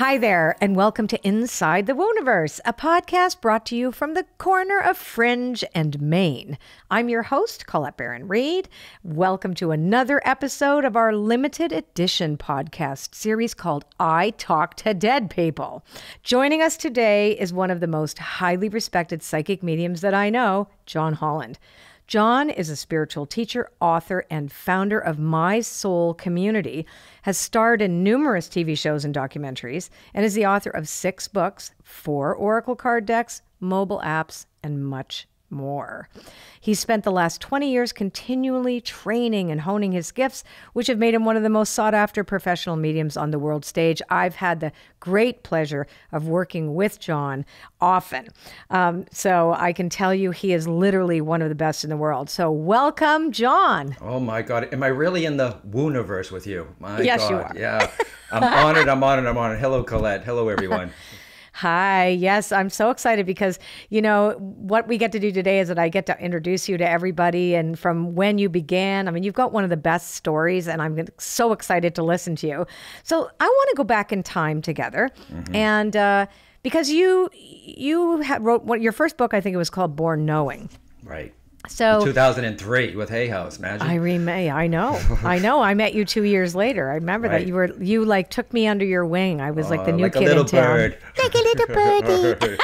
Hi there, and welcome to Inside the Wooniverse, a podcast brought to you from the corner of Fringe and Maine. I'm your host, Colette Baron Reid. Welcome to another episode of our limited edition podcast series called I Talk to Dead People. Joining us today is one of the most highly respected psychic mediums that I know, John Holland. John is a spiritual teacher, author, and founder of My Soul Community, has starred in numerous TV shows and documentaries, and is the author of six books, four Oracle card decks, mobile apps, and much more. He spent the last 20 years continually training and honing his gifts, which have made him one of the most sought after professional mediums on the world stage. I've had the great pleasure of working with John often. Um, so I can tell you he is literally one of the best in the world. So welcome, John. Oh my God. Am I really in the Wooniverse with you? My yes, God. you are. Yeah. I'm honored. I'm honored. I'm honored. Hello, Colette. Hello, everyone. Hi. Yes, I'm so excited because, you know, what we get to do today is that I get to introduce you to everybody and from when you began. I mean, you've got one of the best stories, and I'm so excited to listen to you. So I want to go back in time together. Mm-hmm. And, uh, because you you wrote what your first book I think it was called Born Knowing. Right. So 2003 with Hay House, imagine. Irene May, I know. I know. I met you two years later. I remember right. that you were you like took me under your wing. I was like the new like kid a little in town. bird. Like a little birdie.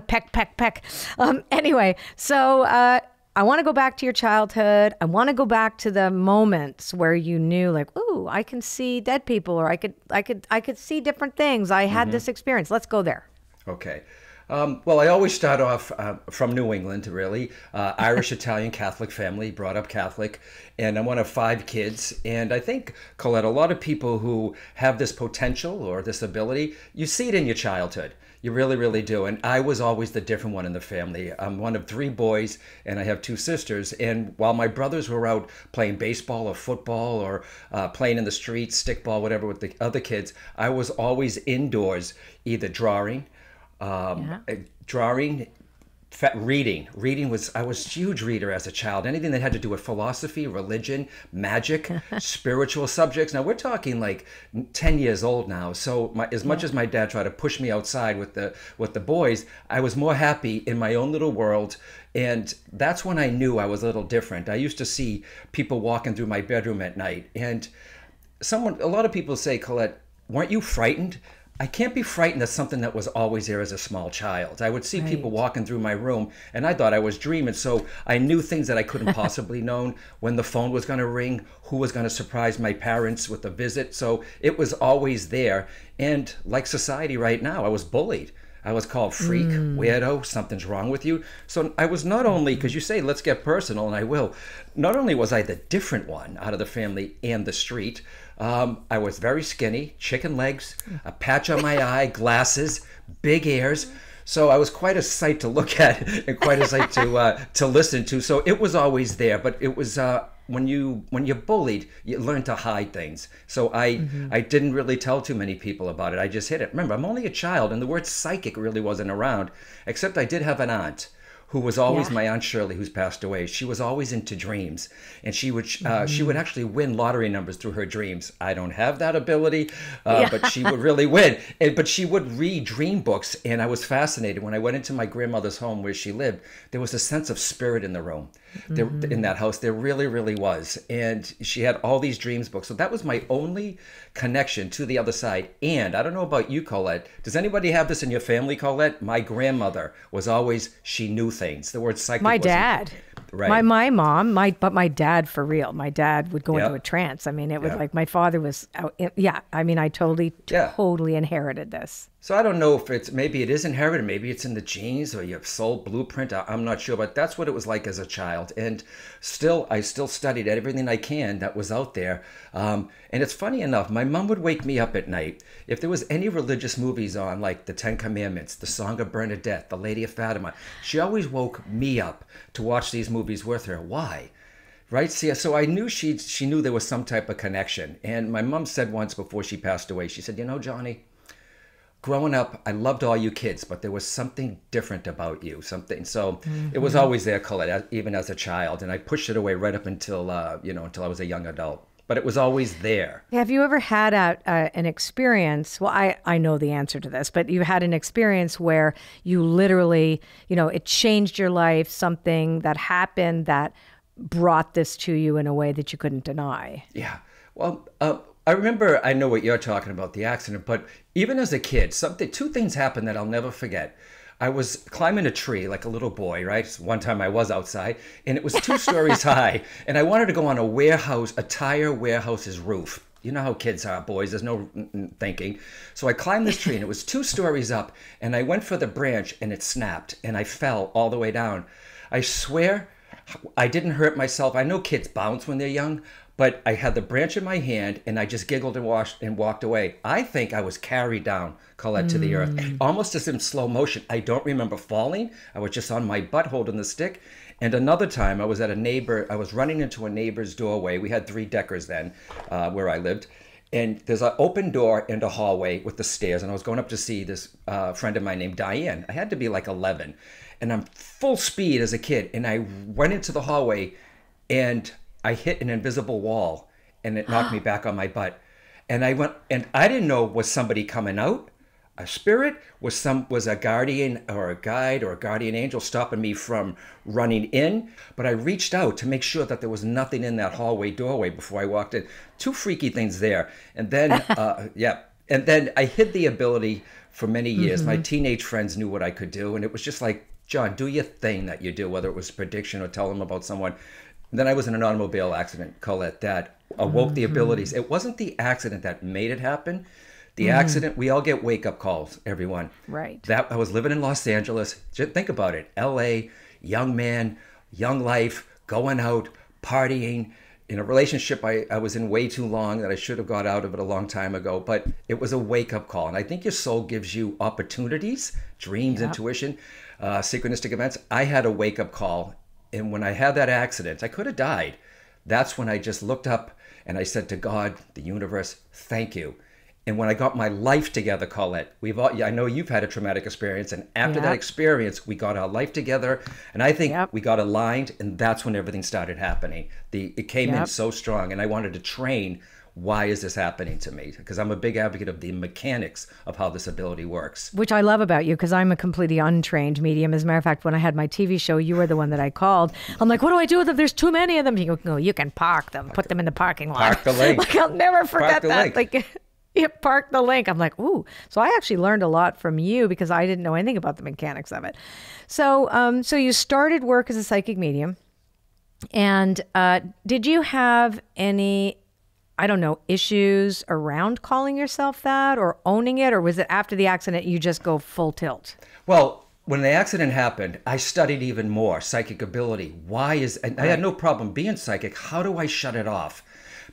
peck, peck, peck. Um, anyway, so uh, I want to go back to your childhood. I want to go back to the moments where you knew, like, "Ooh, I can see dead people," or "I could, I could, I could see different things." I had mm-hmm. this experience. Let's go there. Okay. Um, well, I always start off uh, from New England, really. Uh, Irish Italian Catholic family, brought up Catholic, and I'm one of five kids. And I think, Colette, a lot of people who have this potential or this ability, you see it in your childhood. You really, really do. And I was always the different one in the family. I'm one of three boys, and I have two sisters. And while my brothers were out playing baseball or football or uh, playing in the streets, stickball, whatever, with the other kids, I was always indoors, either drawing um, yeah. drawing reading. Reading was i was a huge reader as a child. Anything that had to do with philosophy religion magic spiritual subjects. Now we're talking like 10 years old now. So my, as much yeah. as my dad tried to push me outside with the with the boys i was more happy in my own little world. And that's when i knew i was a little different. I used to see people walking through my bedroom at night. And someone a lot of people say colette weren't you frightened I can't be frightened of something that was always there as a small child. I would see right. people walking through my room and I thought I was dreaming. So I knew things that I couldn't possibly known when the phone was going to ring, who was going to surprise my parents with a visit. So it was always there. And like society right now, I was bullied. I was called freak, mm. weirdo, something's wrong with you. So I was not only, because you say, let's get personal, and I will, not only was I the different one out of the family and the street, um, I was very skinny, chicken legs, a patch on my eye, glasses, big ears. So I was quite a sight to look at and quite a sight to uh, to listen to. So it was always there, but it was uh, when you when you're bullied, you learn to hide things. So I mm-hmm. I didn't really tell too many people about it. I just hid it. Remember, I'm only a child, and the word psychic really wasn't around. Except I did have an aunt who was always yeah. my aunt Shirley, who's passed away. She was always into dreams, and she would uh, mm-hmm. she would actually win lottery numbers through her dreams. I don't have that ability, uh, yeah. but she would really win. And, but she would read dream books, and I was fascinated when I went into my grandmother's home where she lived. There was a sense of spirit in the room there, mm-hmm. in that house. There really, really was. And she had all these dreams books. So that was my only connection to the other side. And I don't know about you, Colette. Does anybody have this in your family, Colette? My grandmother was always, she knew things. The word psychic. My dad. Right. My my mom, my but my dad for real. My dad would go yep. into a trance. I mean, it was yep. like my father was out. Yeah, I mean, I totally, yeah. totally inherited this. So I don't know if it's maybe it is inherited, maybe it's in the genes or your soul blueprint. I'm not sure, but that's what it was like as a child. And still, I still studied everything I can that was out there. Um, and it's funny enough, my mom would wake me up at night if there was any religious movies on, like the Ten Commandments, the Song of Bernadette, the Lady of Fatima. She always woke me up to watch these movies with her. Why? right? See, so I knew she she knew there was some type of connection. And my mom said once before she passed away, she said, "You know, Johnny, growing up, I loved all you kids, but there was something different about you, something. So mm-hmm. it was always there, Colette, even as a child, and I pushed it away right up until uh, you know until I was a young adult. but it was always there. Have you ever had a, uh, an experience? Well, I, I know the answer to this, but you had an experience where you literally, you know, it changed your life, something that happened that brought this to you in a way that you couldn't deny. Yeah. Well, uh, I remember, I know what you're talking about, the accident, but even as a kid, something, two things happened that I'll never forget. I was climbing a tree like a little boy, right? One time I was outside and it was two stories high and I wanted to go on a warehouse, a tire warehouse's roof. You know how kids are, boys, there's no thinking. So I climbed this tree and it was two stories up and I went for the branch and it snapped and I fell all the way down. I swear I didn't hurt myself. I know kids bounce when they're young, but I had the branch in my hand and I just giggled and washed and walked away. I think I was carried down, Colette, to the earth, mm. almost as in slow motion. I don't remember falling. I was just on my butt holding the stick. And another time, I was at a neighbor. I was running into a neighbor's doorway. We had three deckers then, uh, where I lived. And there's an open door and a hallway with the stairs. And I was going up to see this uh, friend of mine named Diane. I had to be like 11. And I'm full speed as a kid. And I went into the hallway and I hit an invisible wall and it knocked me back on my butt. And I went and I didn't know was somebody coming out, a spirit, was some was a guardian or a guide or a guardian angel stopping me from running in. But I reached out to make sure that there was nothing in that hallway doorway before I walked in. Two freaky things there. And then uh, yeah. And then I hid the ability for many years. Mm-hmm. My teenage friends knew what I could do, and it was just like, John, do your thing that you do, whether it was prediction or tell them about someone. Then I was in an automobile accident, Colette, that awoke mm-hmm. the abilities. It wasn't the accident that made it happen. The mm-hmm. accident, we all get wake up calls, everyone. Right. That I was living in Los Angeles. Just think about it. LA, young man, young life, going out, partying. In a relationship I, I was in way too long that I should have got out of it a long time ago. But it was a wake up call. And I think your soul gives you opportunities, dreams, yep. intuition, uh, synchronistic events. I had a wake up call and when I had that accident, I could have died. That's when I just looked up and I said to God, the universe, thank you. And when I got my life together, Colette, we've all, I know you've had a traumatic experience. And after yep. that experience, we got our life together. And I think yep. we got aligned. And that's when everything started happening. The, it came yep. in so strong. And I wanted to train why is this happening to me? Because I'm a big advocate of the mechanics of how this ability works. Which I love about you because I'm a completely untrained medium. As a matter of fact, when I had my TV show, you were the one that I called. I'm like, what do I do with them? There's too many of them. You go, you can park them, put them in the parking lot. Park the link. like, I'll never forget that. Link. Like, you park the link. I'm like, ooh. So I actually learned a lot from you because I didn't know anything about the mechanics of it. So, um, so you started work as a psychic medium. And uh, did you have any I don't know, issues around calling yourself that or owning it? Or was it after the accident you just go full tilt? Well, when the accident happened, I studied even more psychic ability. Why is, and I had no problem being psychic. How do I shut it off?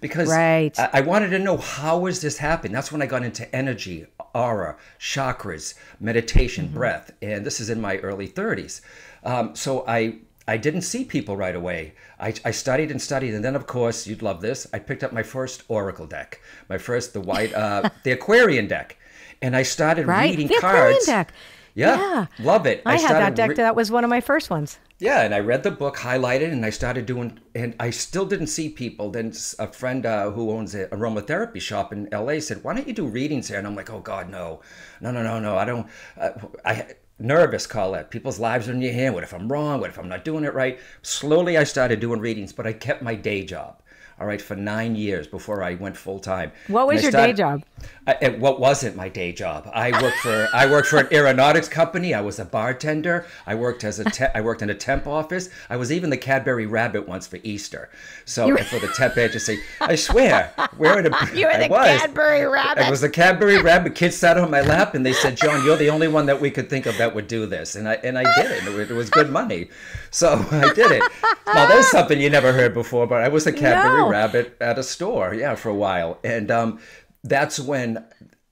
Because right. I, I wanted to know how is this happening? That's when I got into energy, aura, chakras, meditation, mm-hmm. breath. And this is in my early 30s. Um, so I I didn't see people right away. I, I, studied and studied, and then of course you'd love this. I picked up my first Oracle deck, my first the white uh, the Aquarian deck, and I started right? reading the cards. Aquarian deck. Yeah, yeah, love it. I, I had that deck. That was one of my first ones. Yeah, and I read the book, highlighted, and I started doing. And I still didn't see people. Then a friend uh, who owns an aromatherapy shop in L.A. said, "Why don't you do readings here?" And I'm like, "Oh God, no, no, no, no, no! I don't. Uh, I nervous call it people's lives are in your hand. What if i'm wrong? What if i'm not doing it right? Slowly i started doing readings but i kept my day job all right, for nine years before I went full time. What was your started, day job? I, what wasn't my day job? I worked for I worked for an aeronautics company. I was a bartender. I worked as a te- I worked in a temp office. I was even the Cadbury Rabbit once for Easter. So for the temp agency, I swear, where the you were the was. Cadbury Rabbit. I was the Cadbury Rabbit. Kids sat on my lap and they said, "John, you're the only one that we could think of that would do this," and I and I did it. It was good money, so I did it. Now there's something you never heard before, but I was the Cadbury. No rabbit at a store, yeah, for a while. And um, that's when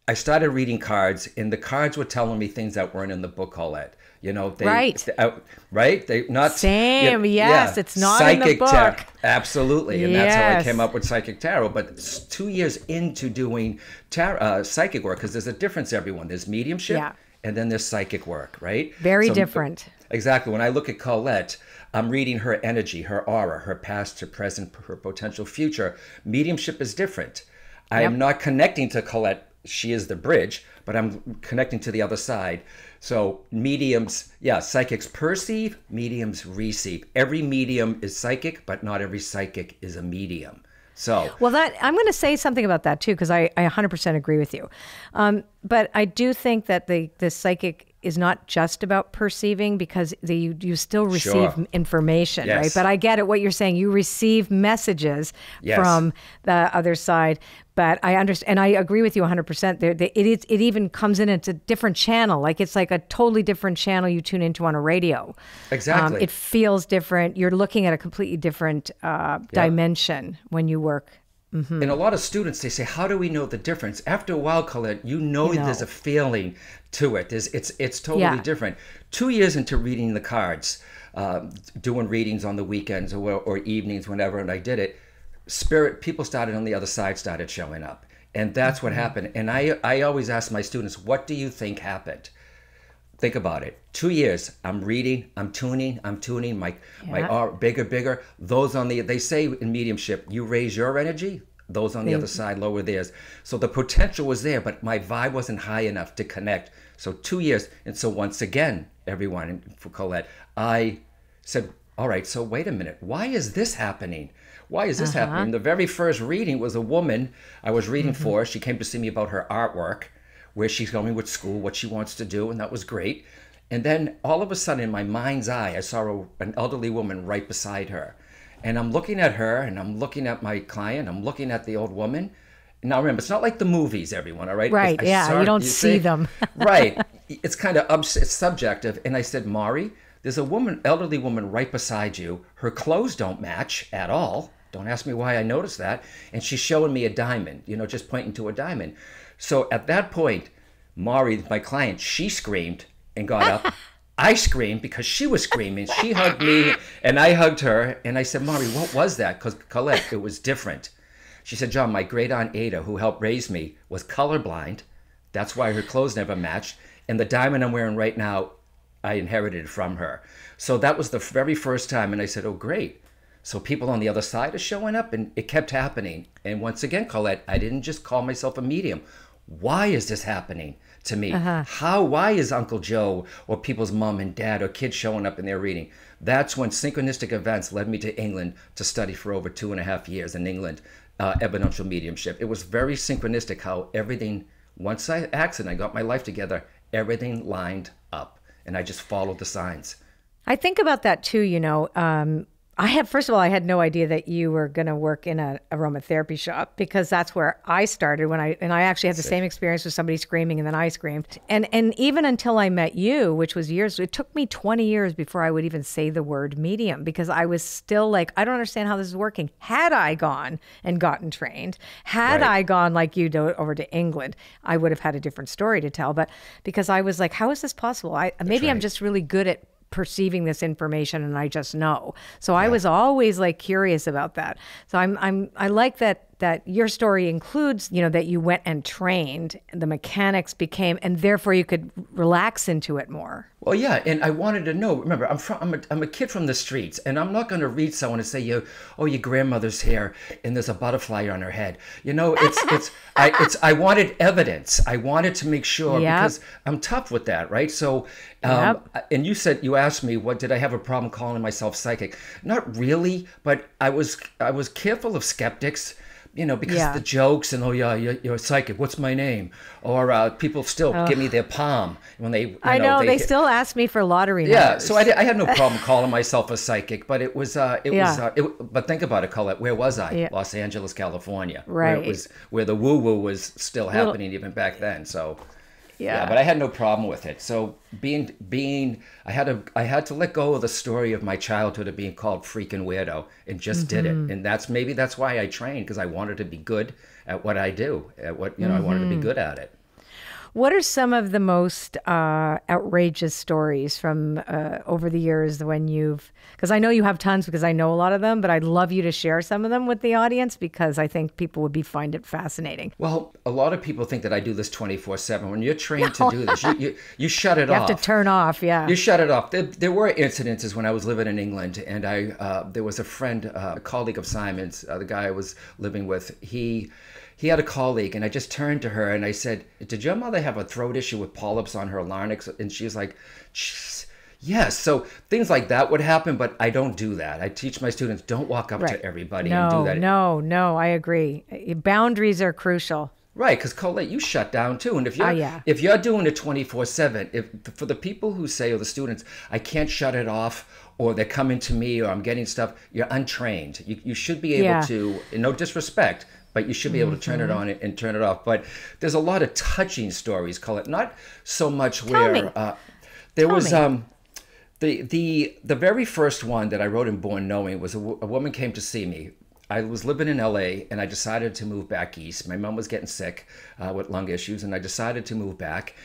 I started reading cards, and the cards were telling me things that weren't in the book, Colette. You know, they, right, they, uh, right? They not same. You yes, yeah. it's not psychic in the book. Tarot. Absolutely, and yes. that's how I came up with psychic tarot. But two years into doing tarot, uh, psychic work, because there's a difference. Everyone, there's mediumship, yeah. and then there's psychic work, right? Very so, different. Exactly. When I look at Colette, I'm reading her energy, her aura, her past, her present, her potential future. Mediumship is different. I am not connecting to Colette. She is the bridge, but I'm connecting to the other side. So mediums, yeah, psychics perceive, mediums receive. Every medium is psychic, but not every psychic is a medium. So Well, that I'm going to say something about that too, because I, I 100% agree with you. Um, but I do think that the the psychic is not just about perceiving because the, you, you still receive Sure. information, right? But I get it. What you're saying, you receive messages Yes. from the other side. But I understand, and I agree with you 100. percent There, it is. It even comes in. It's a different channel. Like it's like a totally different channel you tune into on a radio. Exactly. Um, it feels different. You're looking at a completely different uh, dimension when you work And a lot of students, they say, "How do we know the difference?" After a while, Colette, you know, there's a feeling to it. There's, it's it's totally Yeah. different. Two years into reading the cards, uh, doing readings on the weekends or, or evenings, whenever, and I did it. Spirit people started on the other side started showing up, and that's what happened. And I I always ask my students, "What do you think happened?" Think about it. Two years i'm reading i'm tuning i'm tuning my my Yeah. aura bigger bigger. Those on the they say in mediumship you raise your energy those on the other side lower theirs. So the potential was there but my vibe wasn't high enough to connect. So two years and so once again everyone for colette i said all right so wait a minute. Why is this happening? Why is this uh-huh. happening? The very first reading was a woman. I was reading mm-hmm. for she came to see me about her artwork where she's going with school, what she wants to do, and that was great. And then all of a sudden, in my mind's eye, I saw a, an elderly woman right beside her. And I'm looking at her, and I'm looking at my client, I'm looking at the old woman. Now remember, it's not like the movies, everyone, all right? Right, I yeah, you don't see them. right. It's kind of ups- it's subjective. And I said, Mari, there's a woman, elderly woman right beside you. Her clothes don't match at all. Don't ask me why I noticed that. And she's showing me a diamond, you know, just pointing to a diamond. So at that point, Mari, my client, she screamed and got up. I screamed because she was screaming. She hugged me and I hugged her. And I said, Mari, what was that? Because Colette, it was different. She said, John, my great aunt Ada, who helped raise me, was colorblind. That's why her clothes never matched. And the diamond I'm wearing right now, I inherited from her. So that was the very first time. And I said, oh, great. So people on the other side are showing up, and it kept happening. And once again, Colette, I didn't just call myself a medium. Why is this happening to me? How? Why is Uncle Joe or people's mom and dad or kids showing up in their reading? That's when synchronistic events led me to England to study for over two and a half years in England, uh, evidential mediumship. It was very synchronistic how everything. Once I acted, I got my life together. Everything lined up, and I just followed the signs. I think about that too. You know, um, I had first of all, I had no idea that you were going to work in a aromatherapy shop because that's where I started when I and I actually had the same experience with somebody screaming and then I screamed. And and even until I met you, which was years, it took me 20 years before I would even say the word medium because I was still like, I don't understand how this is working. Had I gone and gotten trained, had Right. I gone like you do over to England, I would have had a different story to tell. But because I was like, how is this possible? I maybe I'm just really good at perceiving this information and I just know. So I was always like curious about that. So I'm I'm I like that that your story includes, you know, that you went and trained, the mechanics became and therefore you could relax into it more. Well, yeah, and I wanted to know. Remember, I'm from I'm a, I'm a kid from the streets, and I'm not going to read someone and say, "You, oh, your grandmother's hair, and there's a butterfly on her head." You know, it's it's I it's I wanted evidence. I wanted to make sure Yep. because I'm tough with that, right? So, um, and you said you asked me, "What did I have a problem calling myself psychic?" Not really, but I was I was careful of skeptics. You know, because Yeah. the jokes and oh yeah, you're, you're psychic. What's my name? Or uh, people still give me their palm when they. You I know, they, hit- still ask me for lottery yeah, numbers. so I, I had no problem calling myself a psychic, but it was uh, it was Yeah. uh, it, but think about it, Colette. Where was I? Yeah. Los Angeles, California. Where Right. it was where the woo woo was still happening even back then. So Yeah. but I had no problem with it. So being being I had to I had to let go of the story of my childhood of being called freaking weirdo and just did Mm-hmm. it. And that's maybe that's why I trained because I wanted to be good at what I do. At what you know, I wanted to Mm-hmm. be good at it. What are some of the most uh, outrageous stories from uh, over the years when you've? Because I know you have tons, because I know a lot of them, but I'd love you to share some of them with the audience because I think people would be find it fascinating. Well, a lot of people think that I do this twenty four seven. When you're trained to do this, you, you, you shut it You off. You have to turn off, yeah. You shut it off. There, there were incidences when I was living in England, and I uh, there was a friend, uh, a colleague of Simon's, uh, the guy I was living with. He he had a colleague, and I just turned to her and I said, "Did your mother have a throat issue with polyps on her larynx?" And she was like. Yes, so things like that would happen, but I don't do that. I teach my students don't walk up Right. to everybody no, and do that. no, no. I agree. Boundaries are crucial. Right, because Colette, you shut down too, and if you're Ah, yeah. if you're doing it twenty four seven, if for the people who say or the students, I can't shut it off, or they're coming to me, or I'm getting stuff, you're untrained. You you should be able Yeah. to, no disrespect, but you should be able to turn Mm-hmm. it on and, turn it off. But there's a lot of touching stories, Colette Not so much where. Uh, there Tell was um. The, the the very first one that I wrote in Born Knowing was a, a woman came to see me. I was living in LA and I decided to move back east. My mom was getting sick uh, with lung issues, and I decided to move back.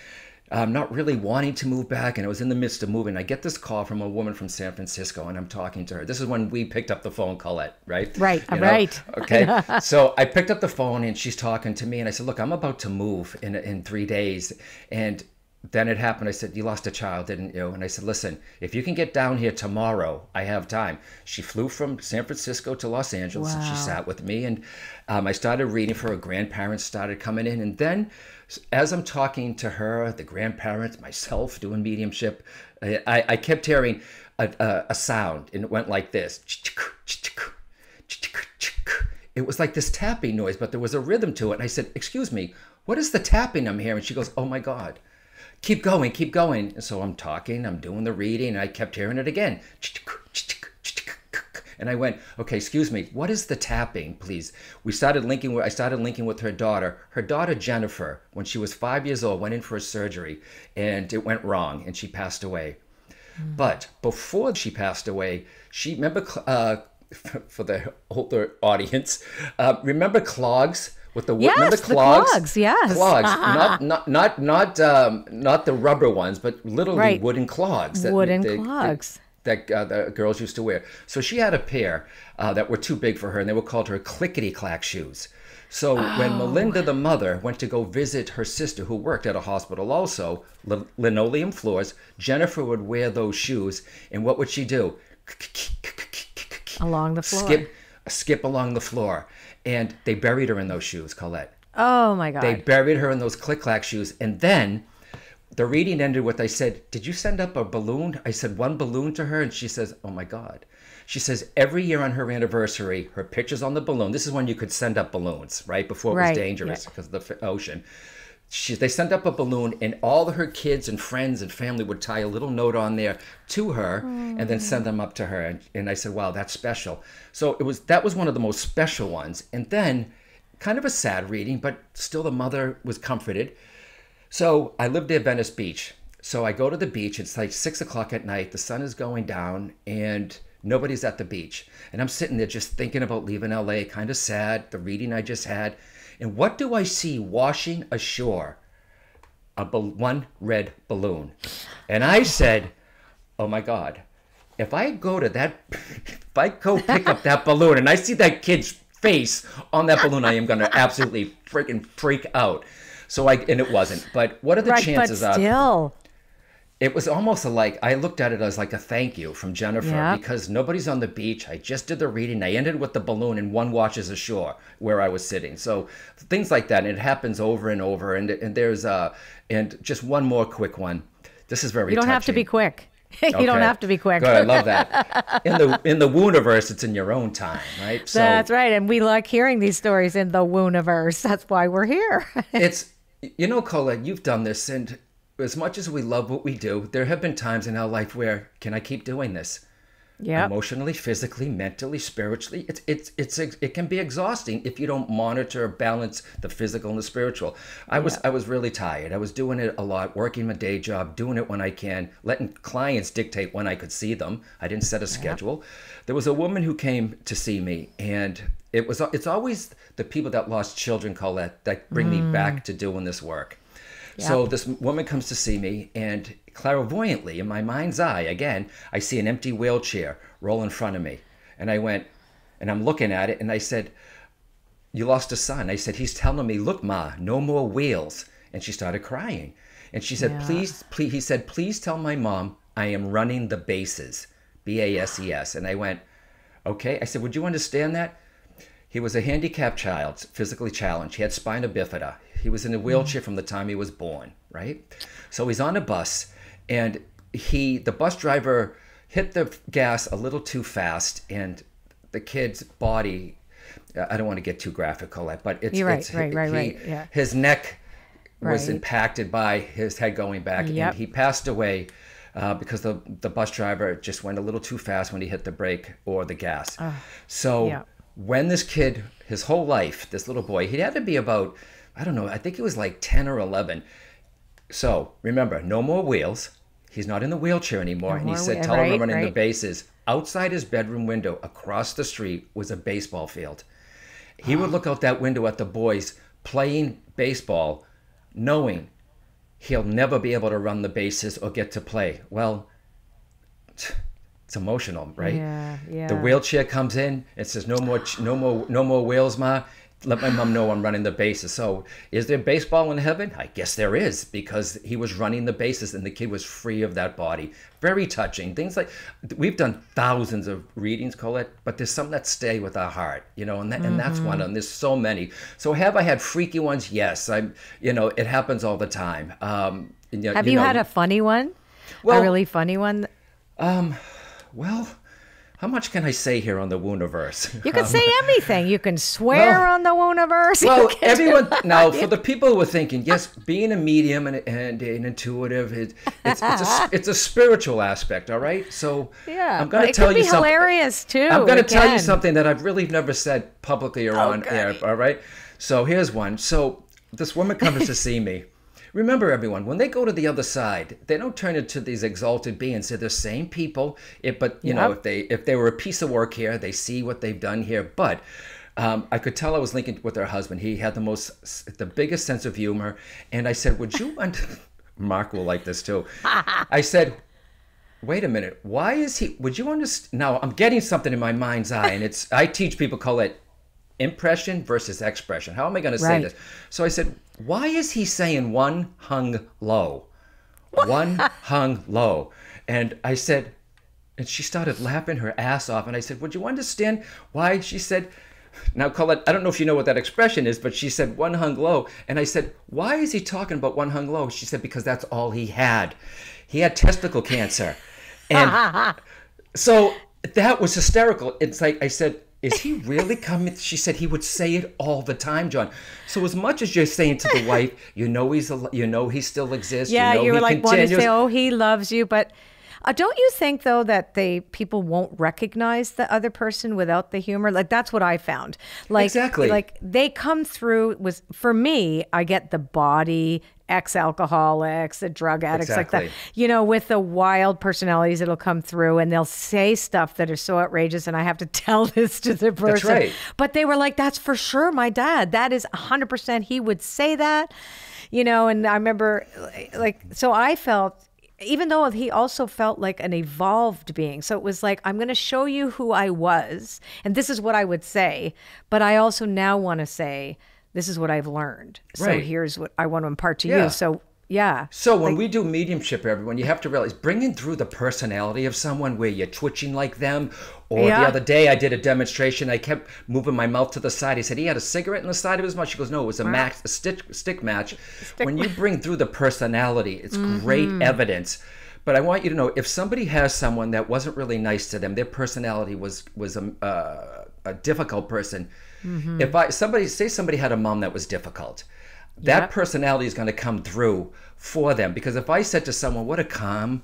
Um, not really wanting to move back, and I was in the midst of moving. I get this call from a woman from San Francisco, and I'm talking to her. This is when we picked up the phone, Colette, right? Right, You know? right. Okay. so I picked up the phone, and she's talking to me, and I said, "Look, I'm about to move in in three days," and then it happened. I said, You lost a child, didn't you? And I said, Listen, if you can get down here tomorrow, I have time. She flew from San Francisco to Los Angeles and she sat with me. And um, I started reading for her. Grandparents started coming in. And then as I'm talking to her, the grandparents, myself doing mediumship, I, I- kept hearing a, a, a sound and it went like this. It was like this tapping noise, but there was a rhythm to it. And I said, Excuse me, what is the tapping I'm hearing? And she goes, Oh my God keep going, keep going. And so I'm talking, I'm doing the reading, and I kept hearing it again. And I went, okay, excuse me, what is the tapping, please? We started linking. with- I started linking with her daughter. Her daughter Jennifer, when she was five years old, went in for a surgery, and it went wrong, and she passed away. But before she passed away, she remember uh, for the older audience, uh, remember clogs with the Yes, remember the clogs? clogs, yes. clogs, not not not not um, not the rubber ones, but literally Right. wooden clogs. Wooden they- clogs. That uh, the girls used to wear. So she had a pair uh, that were too big for her, and they were called her clickety clack shoes. So when Oh. Melinda, the mother, went to go visit her sister, who worked at a hospital also, li- linoleum floors, Jennifer would wear those shoes, and what would she do? Along the floor. Skip, skip along the floor, and they buried her in those shoes, Colette. Oh my God. They buried her in those click clack shoes. And then the reading ended with I said, Did you send up a balloon? I said one balloon to her, and she says, Oh my God. She says every year on her anniversary, her picture's on the balloon. This is when you could send up balloons, right? Before it Right, was dangerous because of the f- ocean. She, they sent up a balloon, and all her kids and friends and family would tie a little note on there to her, and then send them up to her. And, and I said, "Wow, that's special." So it was that was one of the most special ones. And then, kind of a sad reading, but still the mother was comforted. So I lived near Venice Beach. So I go to the beach. It's like six o'clock at night. The sun is going down, and nobody's at the beach. And I'm sitting there just thinking about leaving LA, kind of sad. The reading I just had, and what do I see washing ashore? A one red balloon, and I said, "Oh my God." If I go to that, if I go pick up that balloon and I see that kid's face on that balloon, I am going to absolutely freaking freak out. So I, and it wasn't. But what are the right, chances but of? still. It was almost like I looked at it as like a thank you from Jennifer because nobody's on the beach. I just did the reading. I ended with the balloon and one washes ashore where I was sitting. So things like that, and it happens over and over. And and there's uh and just one more quick one. This is very. You don't have to be quick. you don't have to be quick. Good, I love that. In the in the Wooniverse, it's in your own time, right? So That's right. And we like hearing these stories in the Wooniverse. That's why we're here. it's you know, Colette, you've done this, and as much as we love what we do, there have been times in our life where can I keep doing this? yeah. Emotionally, physically, mentally, spiritually, it's it's it's it can be exhausting if you don't monitor, balance the physical and the spiritual. I was I was really tired. I was doing it a lot, working my day job, doing it when I can, letting clients dictate when I could see them. I didn't set a schedule. There was a woman who came to see me, and it was it's always the people that lost children, Colette, that that bring me back mm. to doing this work. So this woman comes to see me, and clairvoyantly, in my mind's eye, again, I see an empty wheelchair roll in front of me. And I went, and I'm looking at it, and I said, You lost a son. I said, He's telling me, Look, Ma, no more wheels. And she started crying. And she said, Yeah. Please, please, he said, Please tell my mom I am running the bases, B A S E S. And I went, Okay. I said, Would you understand that? He was a handicapped child, physically challenged. He had spina bifida. He was in a wheelchair from the time he was born, right? So he's on a bus and he the bus driver hit the gas a little too fast and the kid's body I don't want to get too graphical, but it's, You're right, it's right, right, he- right, yeah. his neck was Right. impacted by his head going back Yep. and he passed away uh, because the, the bus driver just went a little too fast when he hit the brake or the gas. so yeah. When this kid, his whole life, this little boy, he had to be about, I don't know, I think he was like 10 or 11. So remember, no more wheels. He's not in the wheelchair anymore. and he said, wheel- tell him I'm right, running the bases. Outside his bedroom window, across the street, was a baseball field. He would look out that window at the boys playing baseball, knowing he'll never be able to run the bases or get to play. Well, it's emotional, right? Yeah, yeah. The wheelchair comes in. It says no more, no more, no more wheels, ma. Let my mom know I'm running the bases. So, is there baseball in heaven? I guess there is because he was running the bases and the kid was free of that body. Very touching. Things like we've done thousands of readings, Colette, but there's some that stay with our heart, you know, and that, and that's one of them. There's so many. So, have I had freaky ones? Yes. I'm, you know, it happens all the time. Um, you know- Have you, know, had a funny one? Well- a really funny one? Well? How much can I say here on the Wooniverse? You can um, say anything. You can swear well- on the Wooniverse. Well, everyone now for the people who are thinking, yes, being a medium and, and an intuitive, it, it's it's a it's a spiritual aspect, all right. So Yeah, I'm going to it tell could you be something. hilarious, too. I'm going to tell you something that I've really never said publicly or oh, on air. All right. So here's one. So this woman comes to see me. Remember, everyone, when they go to the other side, they don't turn into these exalted beings. They're the same people. It, but you know, if they if they were a piece of work here, they see what they've done here. But um, I could tell I was linking with her husband. He had the most, the biggest sense of humor. And I said, "Would you?" Mark will like this too. I said, wait a minute why is he would you understand now i'm getting something in my mind's eye and it's i teach people call it impression versus expression how am i going to say Right. this so i said why is he saying one hung low one hung low and i said and she started laughing her ass off and i said would you understand why she said now Colette, I don't know if you know what that expression is, but she said one hung low. And I said, why is he talking about one hung low? She said, because that's all he had. He had testicle cancer. And so that was hysterical. It's like I said, is he really coming? She said he would say it all the time, John. So as much as you're saying to the wife, you know he's, you know he still exists. yeah, you know you were he like wanting to say, "Oh, he loves you," but uh, don't you think though that they people won't recognize the other person without the humor? Like that's what I found. Like Exactly. like they come through with for me. I get the body ex-alcoholics, the drug addicts, like that. You know, with the wild personalities, it'll come through and they'll say stuff that are so outrageous, and I have to tell this to the person. right. But they were like, "That's for sure, my dad. That is hundred percent. He would say that." You know, and I remember, like, so I felt. Even though he also felt like an evolved being. So it was like, I'm going to show you who I was. And this is what I would say. But I also now want to say, this is what I've learned. So Right. here's what I want to impart to Yeah. you. So, yeah. So when we do mediumship, everyone, you have to realize bringing through the personality of someone where you're twitching like them. Or Yeah. the other day, I did a demonstration. I kept moving my mouth to the side. He said he had a cigarette in the side of his mouth. She goes, "No, it was a match, a stick, stick match." when you bring through the personality, it's great evidence. But I want you to know if somebody has someone that wasn't really nice to them, their personality was was a, uh, a difficult person. Mm-hmm. If I somebody say somebody had a mom that was difficult, that Yep. personality is going to come through for them. Because if I said to someone, "What a calm,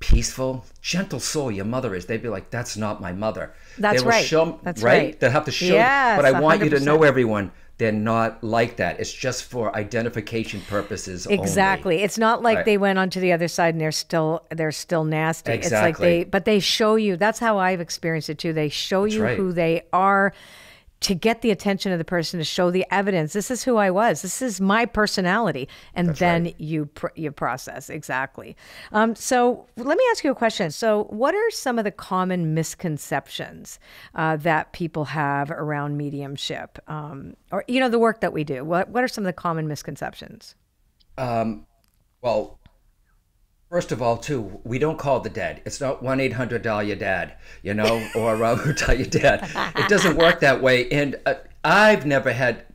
peaceful, gentle soul your mother is," they'd be like, "That's not my mother." That's they will right. Show, That's right. right. They'll have to show. Yes, but I want you to know, everyone, they're not like that. It's just for identification purposes. only. Exactly. It's not like Right. they went onto the other side and they're still they're still nasty. It's like Exactly. they but they show you that's how I've experienced it too. They show you right. who they are to get the attention of the person to show the evidence. This is who I was. This is my personality, and That's then right. you pr- you process exactly. Um, so let me ask you a question. So, what are some of the common misconceptions uh, that people have around mediumship, um, or you know, the work that we do? What what are some of the common misconceptions? Well, first of all, too, we don't call the dead. It's not one eight hundred your dad, you know, or uh, who tell your dad. It doesn't work that way. And uh, I've never had.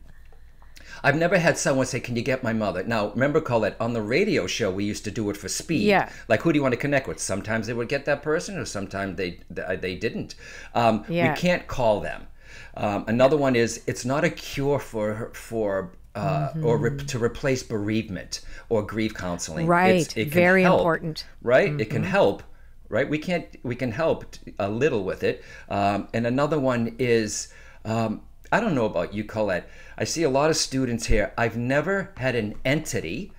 I've never had someone say, "Can you get my mother?" Now, remember, Colette, on the radio show, we used to do it for speed. Yeah. Like, who do you want to connect with? Sometimes they would get that person, or sometimes they they didn't. Um, Yeah. We can't call them. Um, another one is it's not a cure for for uh, or re- to replace bereavement or grief counseling. Right. It's, it can Very help, important. Right. It can help. Right. We can't. We can help t- a little with it. Um, and another one is. Um, I don't know about you, Colette. I see a lot of students here. I've never had an entity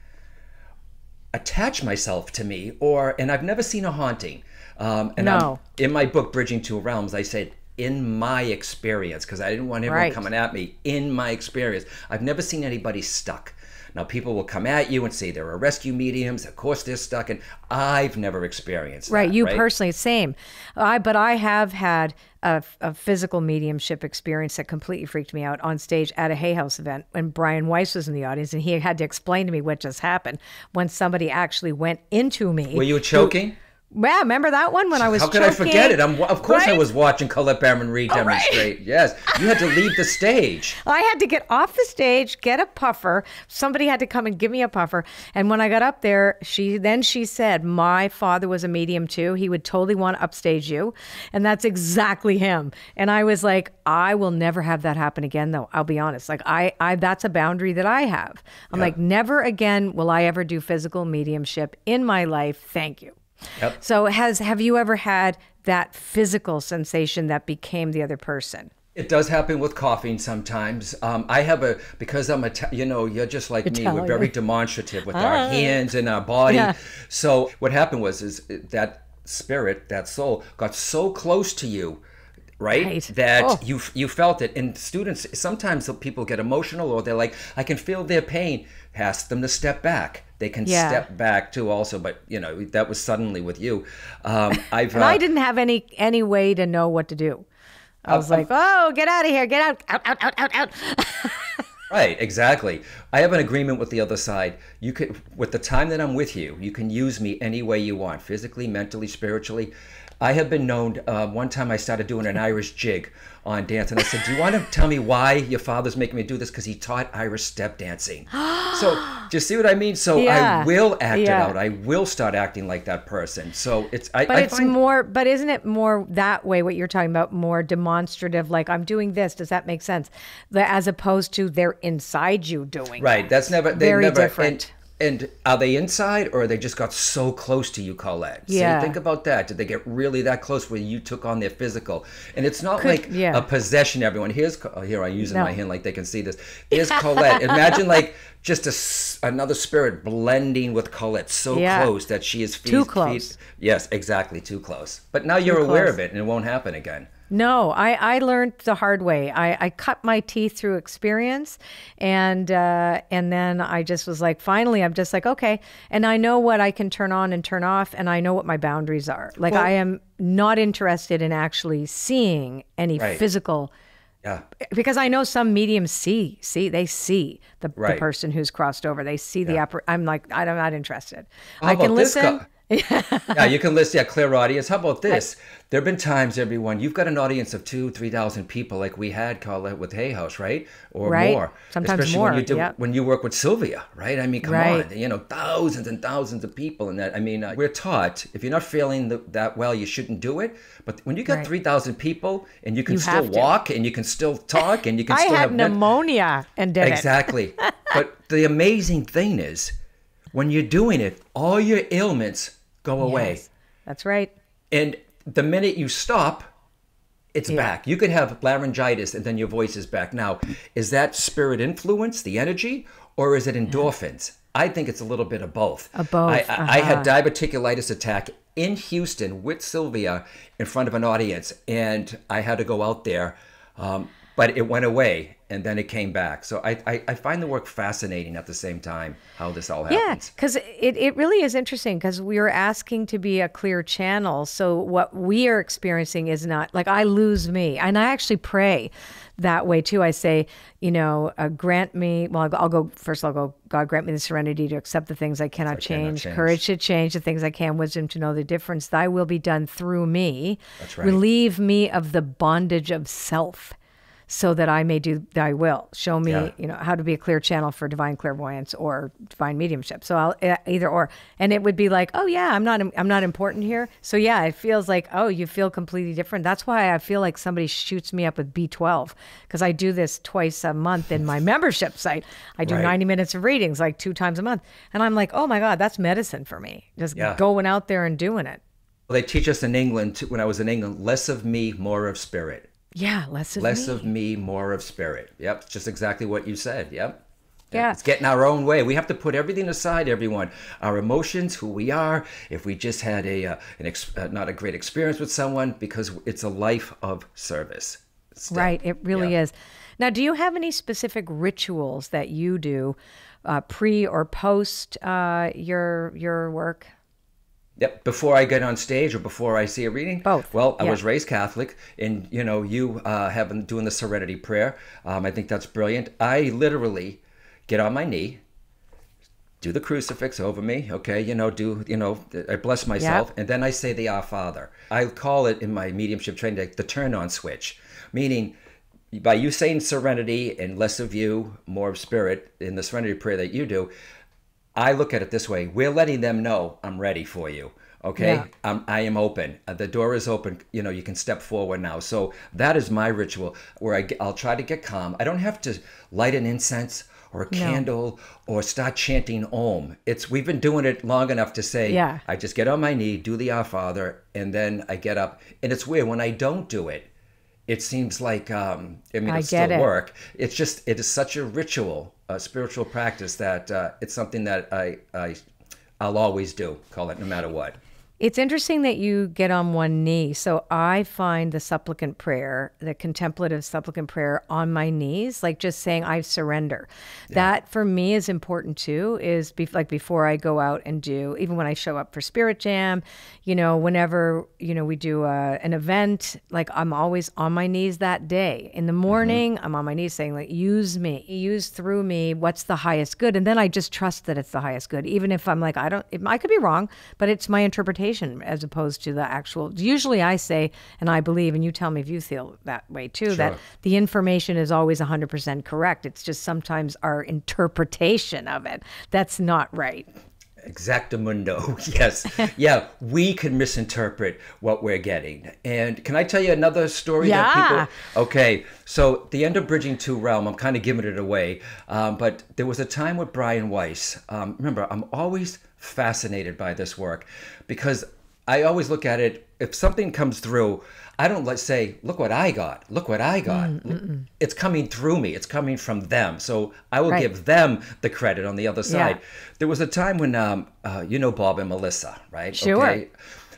attach myself to me, or and I've never seen a haunting. Um, and No. I'm, in my book, Bridging Two Realms, I said in my experience because I didn't want everyone Right. coming at me. In my experience, I've never seen anybody stuck. Now people will come at you and say there are a rescue mediums. Of course they're stuck, and I've never experienced Right, that, you personally, same. I but I have had a, a physical mediumship experience that completely freaked me out on stage at a Hay House event when Brian Weiss was in the audience, and he had to explain to me what just happened when somebody actually went into me. Were you choking? Yeah, remember that one when I was How could I forget it? I'm, of course, I Right? Oh, was watching Colette Baron Reid oh, demonstrate. Yes, you had to leave the stage. I had to get off the stage, get a puffer. Somebody had to come and give me a puffer. And when I got up there, she then she said, "My father was a medium too. He would totally want to upstage you." And that's exactly him. And I was like, "I will never have that happen again though. I'll be honest. Like I I that's a boundary that I have. I'm like, "Never again will I ever do physical mediumship in my life. Thank you." Yep. So has have you ever had that physical sensation that became the other person? It does happen with coughing sometimes. Um, I have a because I'm a you know you're just like me. We're very demonstrative with our hands and our body. Yeah. So what happened was is that spirit, that soul, got so close to you, right? Right. That Oh. you you felt it. And students sometimes people get emotional or they're like, I can feel their pain. Ask them to step back. They can Yeah. step back too, also. But you know that was suddenly with you. Um, I've And uh, I didn't have any any way to know what to do. I was like, "Oh, get out of here! Get out! Out! Out! Out! Out! out. Right, exactly. I have an agreement with the other side. You could, with the time that I'm with you, you can use me any way you want, physically, mentally, spiritually. I have been known. Uh, one time, I started doing an Irish jig on dance, and I said, "Do you want to tell me why your father's making me do this? Because he taught Irish step dancing." so, do you see what I mean? So Yeah, I will act yeah. it out. I will start acting like that person. So it's. I, But I it's more. But isn't it more that way? What you're talking about, more demonstrative. Like I'm doing this. Does that make sense? As opposed to they're inside you doing. Right. that. That's never. They Very never, different. And, and are they inside, or they just got so close to you, Colette? Yeah. think about that. Did they get really that close where you took on their physical? And it's not Could- like yeah. a possession. Everyone here's oh, here. I'm using No. my hand like they can see this. Here's Colette. Imagine like just a another spirit blending with Colette so Yeah. close that she is Too close. yes, exactly, too close. But now you're Too aware close. of it, and it won't happen again. No, I, I learned the hard way. I, I cut my teeth through experience, and uh, and then I just was like, finally, I'm just like, okay, and I know what I can turn on and turn off, and I know what my boundaries are. Like Well- I am not interested in actually seeing any Right. physical, Yeah. because I know some mediums see see they see the, the person who's crossed over. They see the upper. I'm like, I'm not interested. How I can listen. Yeah, you can list, yeah, clairaudience. How about this? there have been times, everyone, you've got an audience of two, 3,000 people like we had, Colette, with Hay House, right? Or Right. more. Sometimes Especially more, when you, do, yeah. when you work with Sylvia, right? I mean, come Right. on. You know, thousands and thousands of people. And that, I mean, uh, we're taught if you're not feeling the, that well, you shouldn't do it. But when you got Right. 3,000 people and you can You still walk and you can still talk and you can I still have pneumonia and did it. Exactly. but the amazing thing is, when you're doing it, all your ailments go away. That's right. And the minute you stop, it's back. You could have laryngitis and then your voice is back. Now, is that spirit influence, the energy, or is it endorphins? I think it's a little bit of both. Of both, I, I, I had uh-huh. diverticulitis attack in Houston with Sylvia in front of an audience, and I had to go out there. Um, but it went away and then it came back. So I, I, I find the work fascinating at the same time how this all Yeah, happens. because it, it really is interesting because we are asking to be a clear channel. So what we are experiencing is not like I lose me. And I actually pray that way too. I say, you know, uh, grant me, well, I'll go, first, I'll go, God, grant me the serenity to accept the things I cannot, change, change. courage to change the things I can, wisdom to know the difference. Thy will be done through me. That's right. Relieve me of the bondage of self so that I may do thy will. Show me, Yeah. you know, how to be a clear channel for divine clairvoyance or divine mediumship. So I'll uh, either or, and it would be like, oh yeah, I'm not, I'm not important here. So yeah, it feels like, oh, you feel completely different. That's why I feel like somebody shoots me up with B12 because I do this twice a month in my membership site. I do Right. 90 minutes of readings like two times a month, and I'm like, oh my god, that's medicine for me. Just Yeah. going out there and doing it. Well, they teach us in England, when I was in England, less of me, more of spirit. Yeah, less of Less me. of me, more of spirit. Yep, just exactly what you said. Yep. Yeah. It's getting our own way. We have to put everything aside, everyone. Our emotions, who we are. If we just had a uh, an ex- uh, not a great experience with someone, because it's a life of service. Still. Right, it really Yeah. is. Now, do you have any specific rituals that you do uh, pre or post uh, your your work? Yep. Before I get on stage or before I see a reading? Both, Well, I yeah. was raised Catholic, and you know, you uh, have been doing the Serenity Prayer. Um, I think that's brilliant. I literally get on my knee, do the crucifix over me. Okay, you know, do you know? I bless myself, and then I say the Our Father. I call it in my mediumship training the turn-on switch, meaning. By you saying serenity and less of you, more of spirit in the serenity prayer that you do, I look at it this way: we're letting them know I'm ready for you. Okay, Yeah. I'm, I am open. Uh, The door is open. You know, you can step forward now. So that is my ritual, where I, will try to get calm. I don't have to light an incense or a candle or start chanting Om. It's we've been doing it long enough to say, Yeah. I just get on my knee, do the Our Father, and then I get up. And it's weird when I don't do it. It seems like um, I mean, I it get still it. work. It's just it is such a ritual, a spiritual practice that uh, it's something that I I I'll always do. Call it no matter what. It's interesting that you get on one knee. So I find the supplicant prayer, the contemplative supplicant prayer on my knees, like just saying I surrender. That for me is important too. Is be- like before I go out and do, even when I show up for Spirit Jam, you know, whenever you know we do uh, an event, like I'm always on my knees that day. In the morning, I'm on my knees saying like, use me, use through me. What's the highest good? And then I just trust that it's the highest good, even if I'm like I don't. It, I could be wrong, but it's my interpretation as opposed to the actual. Usually, I say, and I believe, and you tell me if you feel that way too, that the information is always 100% correct. It's just sometimes our interpretation of it that's not right. Exactamundo. Yes. yeah, we can misinterpret what we're getting. And can I tell you another story that Yeah. people Okay. So the end of Bridging Two Realm, I'm kind of giving it away. Um, but there was a time with Brian Weiss. Um, remember, I'm always fascinated by this work because I always look at it if something comes through, I don't let's say, look what I got. Look what I got. It's coming through me. It's coming from them. So I will Right. give them the credit on the other Yeah. side. There was a time when um, uh, you know Bob and Melissa, right? Sure.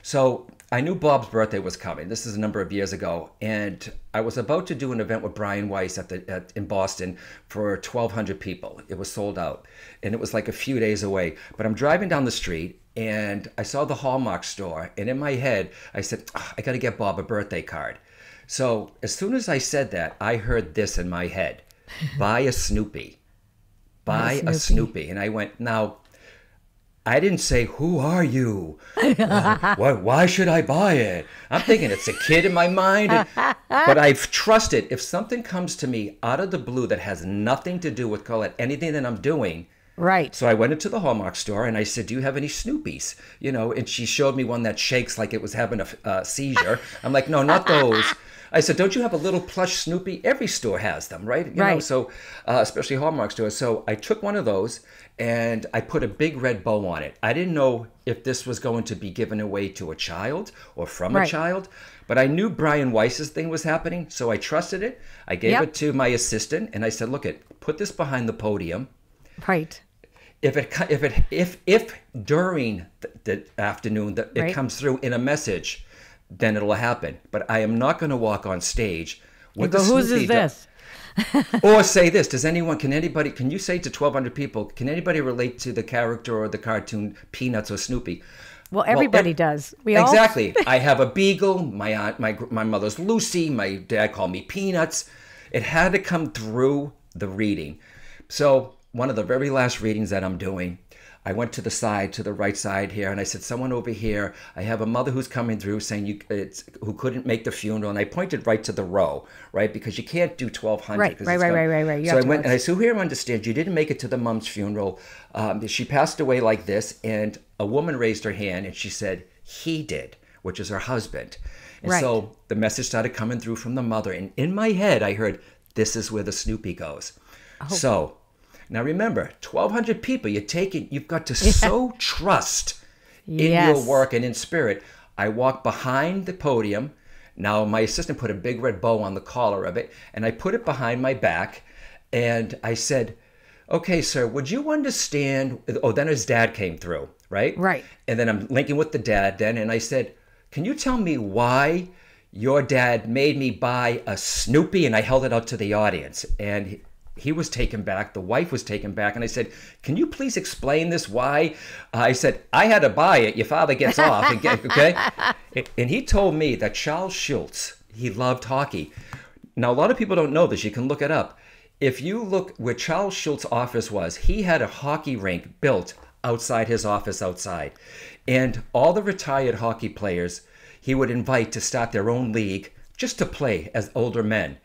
So I knew Bob's birthday was coming. This is a number of years ago, and I was about to do an event with Brian Weiss at the at, in Boston for 1,200 people. It was sold out, and it was like a few days away. But I'm driving down the street, and I saw the Hallmark store, and in my head, I said, "Ah, I got to get Bob a birthday card. So as soon as I said that, I heard this in my head: Buy a Snoopy buy a Snoopy. And I went, now, I didn't say, who are you? why, why, why should I buy it? I'm thinking it's a kid in my mind. but I've trusted if something comes to me out of the blue that has nothing to do with, call it anything that I'm doing. Right. So I went into the Hallmark store and I said, "Do you have any Snoopies?" You know, and she showed me one that shakes like it was having a uh, seizure. I'm like, "No, not those." I said, "Don't you have a little plush Snoopy? Every store has them, right?" You know, so uh, especially Hallmark stores. So I took one of those and I put a big red bow on it. I didn't know if this was going to be given away to a child or from a child, but I knew Brian Weiss's thing was happening, so I trusted it. I gave Yep. it to my assistant and I said, "Look, it put this behind the podium." Right. If it if it if if during the, the afternoon that it comes through in a message then it'll happen but i am not going to walk on stage with go, the "Whose is this?" or say this: Does anyone? Can anybody? Can you say to twelve hundred people? Can anybody relate to the character or the cartoon Peanuts or Snoopy? Well, everybody ev- does. We all exactly. I have a beagle. My aunt, my my mother's Lucy. My dad called me Peanuts. It had to come through the reading. So one of the very last readings that I'm doing, I went to the side, to the right side here, and I said, "Someone over here. I have a mother who's coming through, saying you it's, who couldn't make the funeral." And I pointed right to the row, right, because you can't do 1,200. Right, 'cause right, it's right, right, right, right. So I went and I said, "Who here understands you didn't make it to the mom's funeral? Um, she passed away like this." And a woman raised her hand and she said, "He did," which is her husband. And Right. so the message started coming through from the mother, and in my head, I heard, "This is where the Snoopy goes." Oh. So now remember, twelve hundred people. You're taking. You've got to so trust in your work and in spirit. I walked behind the podium. Now my assistant put a big red bow on the collar of it, and I put it behind my back, and I said, "Okay, sir, would you understand?" Oh, then his dad came through, right? Right. And then I'm linking with the dad then, and I said, Can you tell me why your dad made me buy a Snoopy? And I held it out to the audience. And he, was taken back. The wife was taken back. And I said, Can you please explain this? Why? I said, I had to buy it. Your father gets off. Okay. And- and he told me that Charles Schulz, he loved hockey. Now, a lot of people don't know this. You can look it up. If you look where Charles Schulz's office was, he had a hockey rink built outside his office outside. And all the retired hockey players he would invite to start their own league just to play as older men.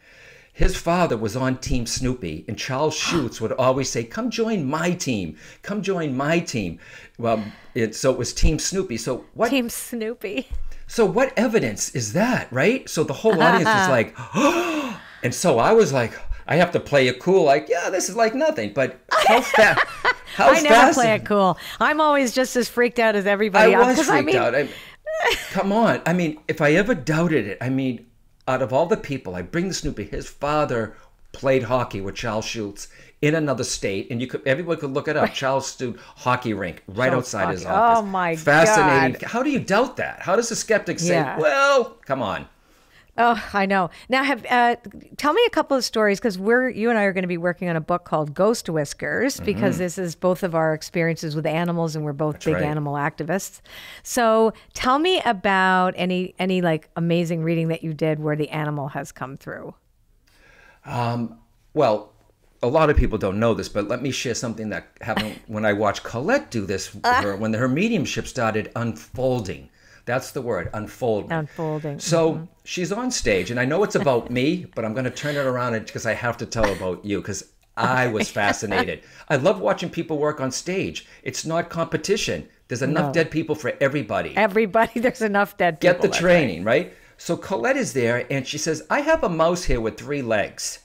His father was on Team Snoopy, and Charles Schulz would always say, Come join my team. Come join my team. Well, it, so it was Team Snoopy. So what Team Snoopy. so what evidence is that, right? So the whole audience is like, oh! and so I was like, I have to play it cool, like, yeah, this is like nothing. But how fast? How I never play it cool. I'm always just as freaked out as everybody I else. was freaked I mean, out. I, come on. I mean, if I ever doubted it, I mean, out of all the people, I bring the Snoopy. His father played hockey with Charles Schulz in another state, and you could everyone could look it up. Charles Schulz hockey rink right Schulz outside his oh office. Oh, my Fascinating. God. How do you doubt that? How does a skeptic say, Yeah. "Well, come on"? Oh, I know. Now, have uh, tell me a couple of stories because we're you and I are going to be working on a book called Ghost Whiskers because this is both of our experiences with animals and we're both big right. animal activists. So, tell me about any any like amazing reading that you did where the animal has come through. Well, a lot of people don't know this, but let me share something that happened when I watched Colette do this. Her, when her mediumship started unfolding. That's the word, unfolding. Unfolding, So mm-hmm. she's on stage, and I know it's about me, but I'm going to turn it around because I have to tell about you because I was fascinated. I love watching people work on stage. It's not competition. There's enough No. dead people for everybody Everybody, there's enough dead people. get the training, right? So Colette is there and she says, I have a mouse here with three legs.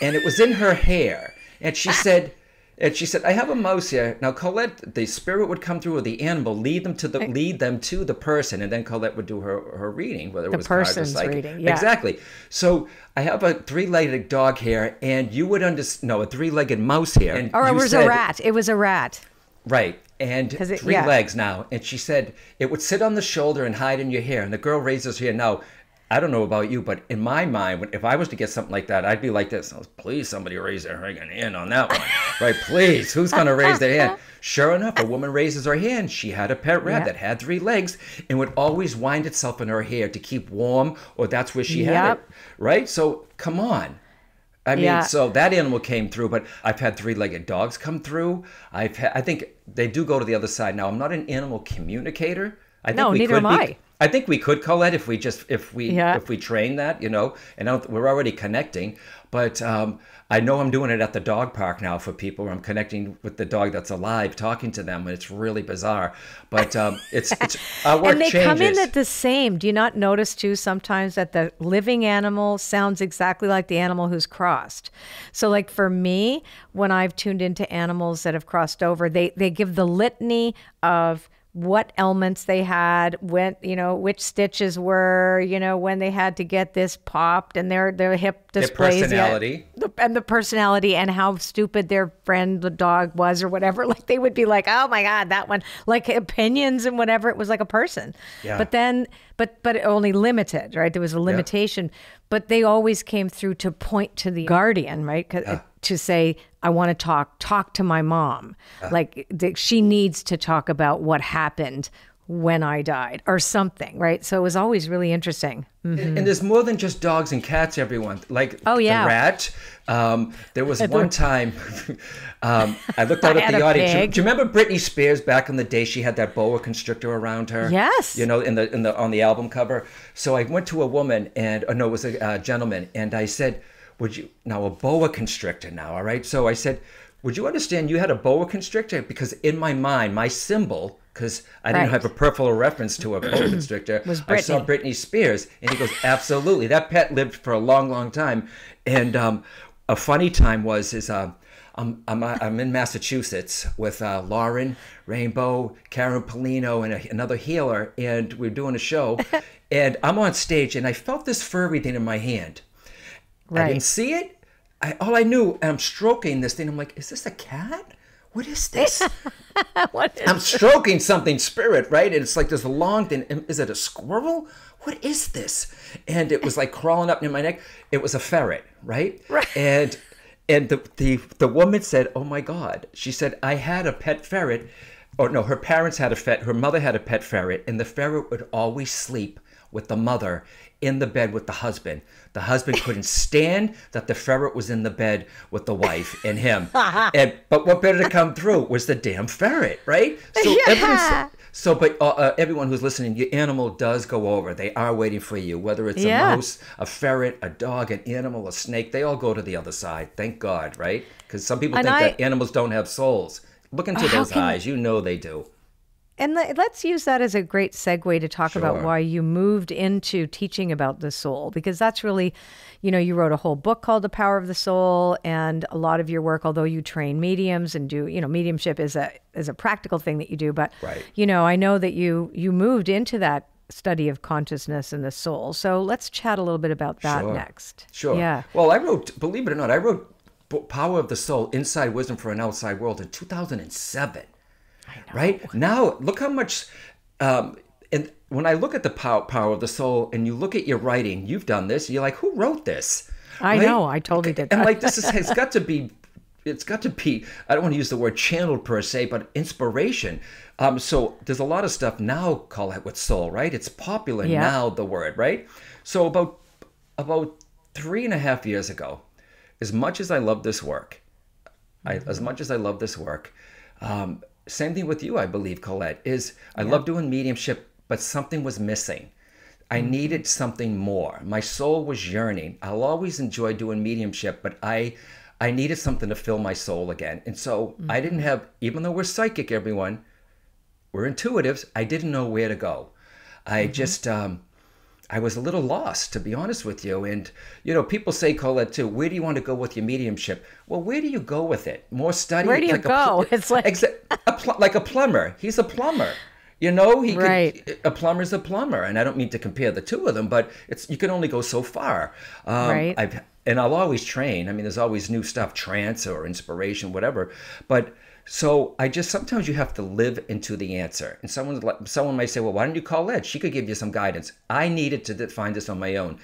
And it was in her hair. And she said, and she said, I have a mouse here. Now Colette, the spirit would come through with the animal, lead them to the lead them to the person, and then Colette would do her, her reading, whether it was or person's psychic. reading, yeah. Exactly. So I have a three-legged dog here, and you would understand no, a three-legged mouse here. And Or it was a rat. It was a rat. Right. And it- three yeah. legs now. And she said it would sit on the shoulder and hide in your hair. And the girl raises her hand. Now, I don't know about you, but in my mind, if I was to get something like that, I'd be like this. Oh, please, somebody raise their hand on that one. right, please. Who's going to raise their hand? Sure enough, a woman raises her hand. She had a pet rat Yeah. that had three legs and would always wind itself in her hair to keep warm, or that's where she had it. Right? So, come on. I mean, Yeah. so that animal came through, but I've had three-legged dogs come through. I've had, I think they do go to the other side. Now, I'm not an animal communicator. I think No, we neither could am be- I. I think we could call it if we just if we Yeah. if we train that, you know. And I don't, we're already connecting, but um, I know I'm doing it at the dog park now for people. Where I'm connecting with the dog that's alive, talking to them, and it's really bizarre. But um, it's it's our work and they changes. come in at the same. Do you not notice too sometimes that the living animal sounds exactly like the animal who's crossed? So like for me, when I've tuned into animals that have crossed over, they they give the litany of what ailments they had, when you know which stitches were, you know when they had to get this popped, and their their hip Their dysplasia, personality. the, and the personality, and how stupid their friend the dog was, or whatever. Like they would be like, "Oh my god, that one!" Like opinions and whatever. It was like a person. Yeah. But then but but only limited, right? There was a limitation, but they always came through to point to the guardian, right? 'Cause- To say, I want to talk, talk to my mom. Like th- she needs to talk about what happened when I died or something, right? So it was always really interesting. And, and there's more than just dogs and cats, everyone. Like Oh, yeah. the rat. Um, there was one time um, I looked out I at the audience. Do, do you remember Britney Spears back in the day? She had that boa constrictor around her. Yes. You know, in the in the on the album cover. So I went to a woman and uh, no, it was a uh, gentleman, and I said, "Would you now a boa constrictor now? All right." So I said, "Would you understand you had a boa constrictor?" Because in my mind, my symbol. Because I didn't have a peripheral reference to a boa constrictor, Was I saw Britney. Spears, and he goes, "Absolutely, that pet lived for a long, long time." And um, a funny time was is um, I'm, I'm I'm in Massachusetts with uh, Lauren Rainbow, Karen Paolino, and a, another healer, and we're doing a show, and I'm on stage, and I felt this furry thing in my hand. I didn't see it. I, all I knew, and I'm stroking this thing. I'm like, "Is this a cat? What is this?" what is I'm stroking something spirit, right? And it's like this long thing. Is it a squirrel? What is this? And it was like crawling up near my neck. It was a ferret, right? Right. And and the the the woman said, "Oh my God!" She said, "I had a pet ferret." Or no, her parents had a pet. Her mother had a pet ferret, and the ferret would always sleep with the mother in the bed with the husband. The husband couldn't stand that the ferret was in the bed with the wife and him. and but what better to come through was the damn ferret, right? So Yeah. everyone's- so, but uh, uh, everyone who's listening, your animal does go over. They are waiting for you. Whether it's Yeah. a mouse, a ferret, a dog, an animal, a snake, they all go to the other side. Thank God, right? Because some people And think I- that animals don't have souls. Look into those eyes. You know they do. And let's use that as a great segue to talk about why you moved into teaching about the soul, because that's really, you know, you wrote a whole book called The Power of the Soul, and a lot of your work, although you train mediums and do, you know, mediumship is a is a practical thing that you do, but Right. you know, I know that you you moved into that study of consciousness and the soul. So let's chat a little bit about that Sure. next. Sure. Yeah. Well, I wrote, believe it or not, I wrote Power of the Soul Inside Wisdom for an Outside World in 2007. Right? Now, look how much. Um, and when I look at the power, power of the soul and you look at your writing, you've done this, you're like, who wrote this? I Right? know, I totally did that. And like, this is, it's got to be. It's got to be, I don't want to use the word channeled per se, but inspiration. Um, so there's a lot of stuff now call it with soul, right? It's popular Yeah. now, the word, right? So about about three and a half years ago, as much as I love this work, I, as much as I love this work, um, same thing with you, I believe, Colette, is I love doing mediumship, but something was missing. I mm-hmm. needed something more. My soul was yearning. I'll always enjoy doing mediumship, but I I needed something to fill my soul again. And so I mm-hmm. didn't have, even though we're psychic, everyone, we're intuitives. I didn't know where to go. I mm-hmm. just, um, I was a little lost, to be honest with you. And, you know, people say, Colette, too, where do you want to go with your mediumship? Well, where do you go with it? More study? Where do you a pl- go? It's like- Exa- a pl- like a plumber. He's a plumber. You know, he Right. could, a plumber's a plumber, and I don't mean to compare the two of them, but it's you can only go so far. Um, Right. I've and I'll always train. I mean, there's always new stuff, trance or inspiration, whatever. But so I just sometimes you have to live into the answer. And someone someone might say, well, why don't you call Ed? She could give you some guidance. I needed to find this on my own.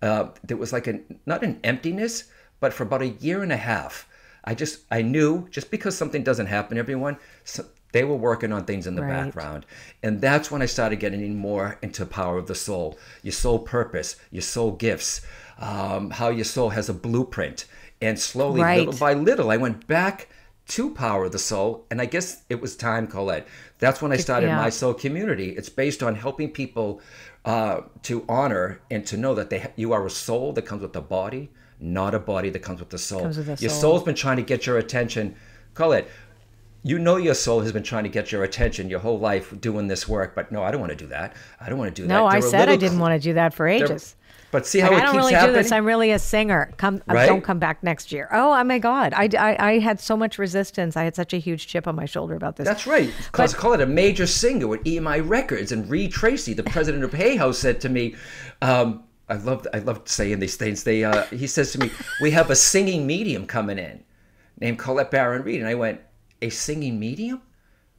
Uh, there was like a not an emptiness, but for about a year and a half, I just I knew just because something doesn't happen, everyone. So, they were working on things in the Right. background. And that's when I started getting more into power of the soul, your soul purpose, your soul gifts, um, how your soul has a blueprint. And slowly, Right. little by little, I went back to power of the soul. And I guess it was time, Colette. That's when I started yeah. my soul community. It's based on helping people uh, to honor and to know that they ha- you are a soul that comes with a body, not a body that comes with the soul. Comes with a your soul. soul's been trying to get your attention. Colette, you know your soul has been trying to get your attention your whole life doing this work, but no, I don't want to do that. I don't want to do that. No, I said I didn't want to do that for ages. But see how Like, it I don't keeps really happening. do this. I'm really a singer. Come, uh, Right? don't come back next year. Oh, oh my God! I, I, I had so much resistance. I had such a huge chip on my shoulder about this. That's right. Because call it a major singer with EMI Records and Reid Tracy, the president of Hay House, said to me, um, "I love I love saying these things." They uh, he says to me, "We have a singing medium coming in, named Colette Baron Reid," and I went, "A singing medium?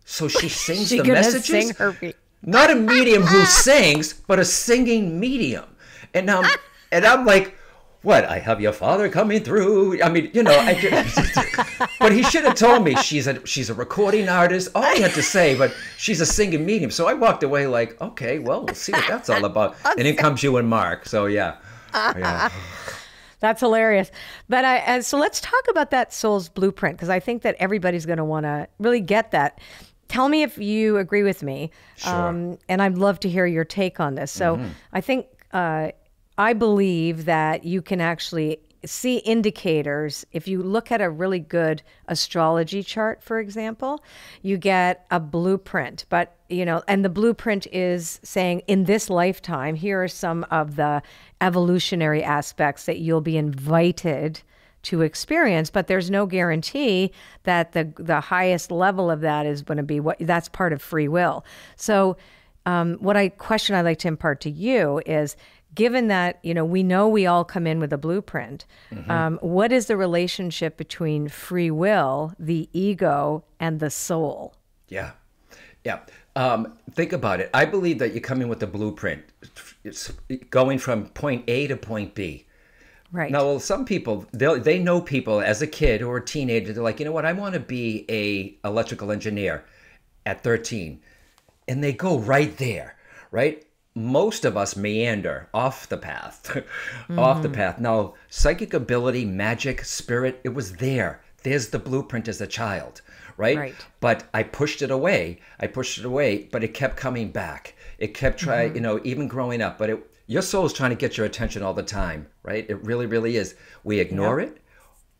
So she sings She the messages?" sing her not a medium who sings, but a singing medium. And um, and I'm like, what? I have your father coming through. I mean, you know, I just, but he should have told me she's a she's a recording artist. All he had to say, but she's a singing medium. So I walked away like, okay, well, we'll see what that's all about. And in comes you and Mark. So yeah, yeah. That's hilarious. But I uh, so let's talk about that soul's blueprint because I think that everybody's going to want to really get that. Tell me if you agree with me, Sure. um, and I'd love to hear your take on this. So I think uh, I believe that you can actually see indicators. If you look at a really good astrology chart for example you get a blueprint. But you know and the blueprint is saying in this lifetime here are some of the evolutionary aspects that you'll be invited to experience. But there's no guarantee that the the highest level of that is going to be what that's part of free will. So um, what I question I'd like to impart to you is given that you know we know we all come in with a blueprint um, what is the relationship between free will the ego and the soul Yeah, yeah. Um, think about it. I believe that you come in with a blueprint. It's going from point A to point B. right Now, well, some people they they know people as a kid or a teenager. They're like, you know what? I want to be a electrical engineer at 13, and they go right there, right? Most of us meander off the path, off the mm-hmm. path. Now, psychic ability, magic, spirit, it was there. There's the blueprint as a child, right? Right. But I pushed it away. I pushed it away, but it kept coming back. It kept trying, mm-hmm. you know, even growing up. But it, your is trying to get your attention all the time, right? It really, really is. We ignore it.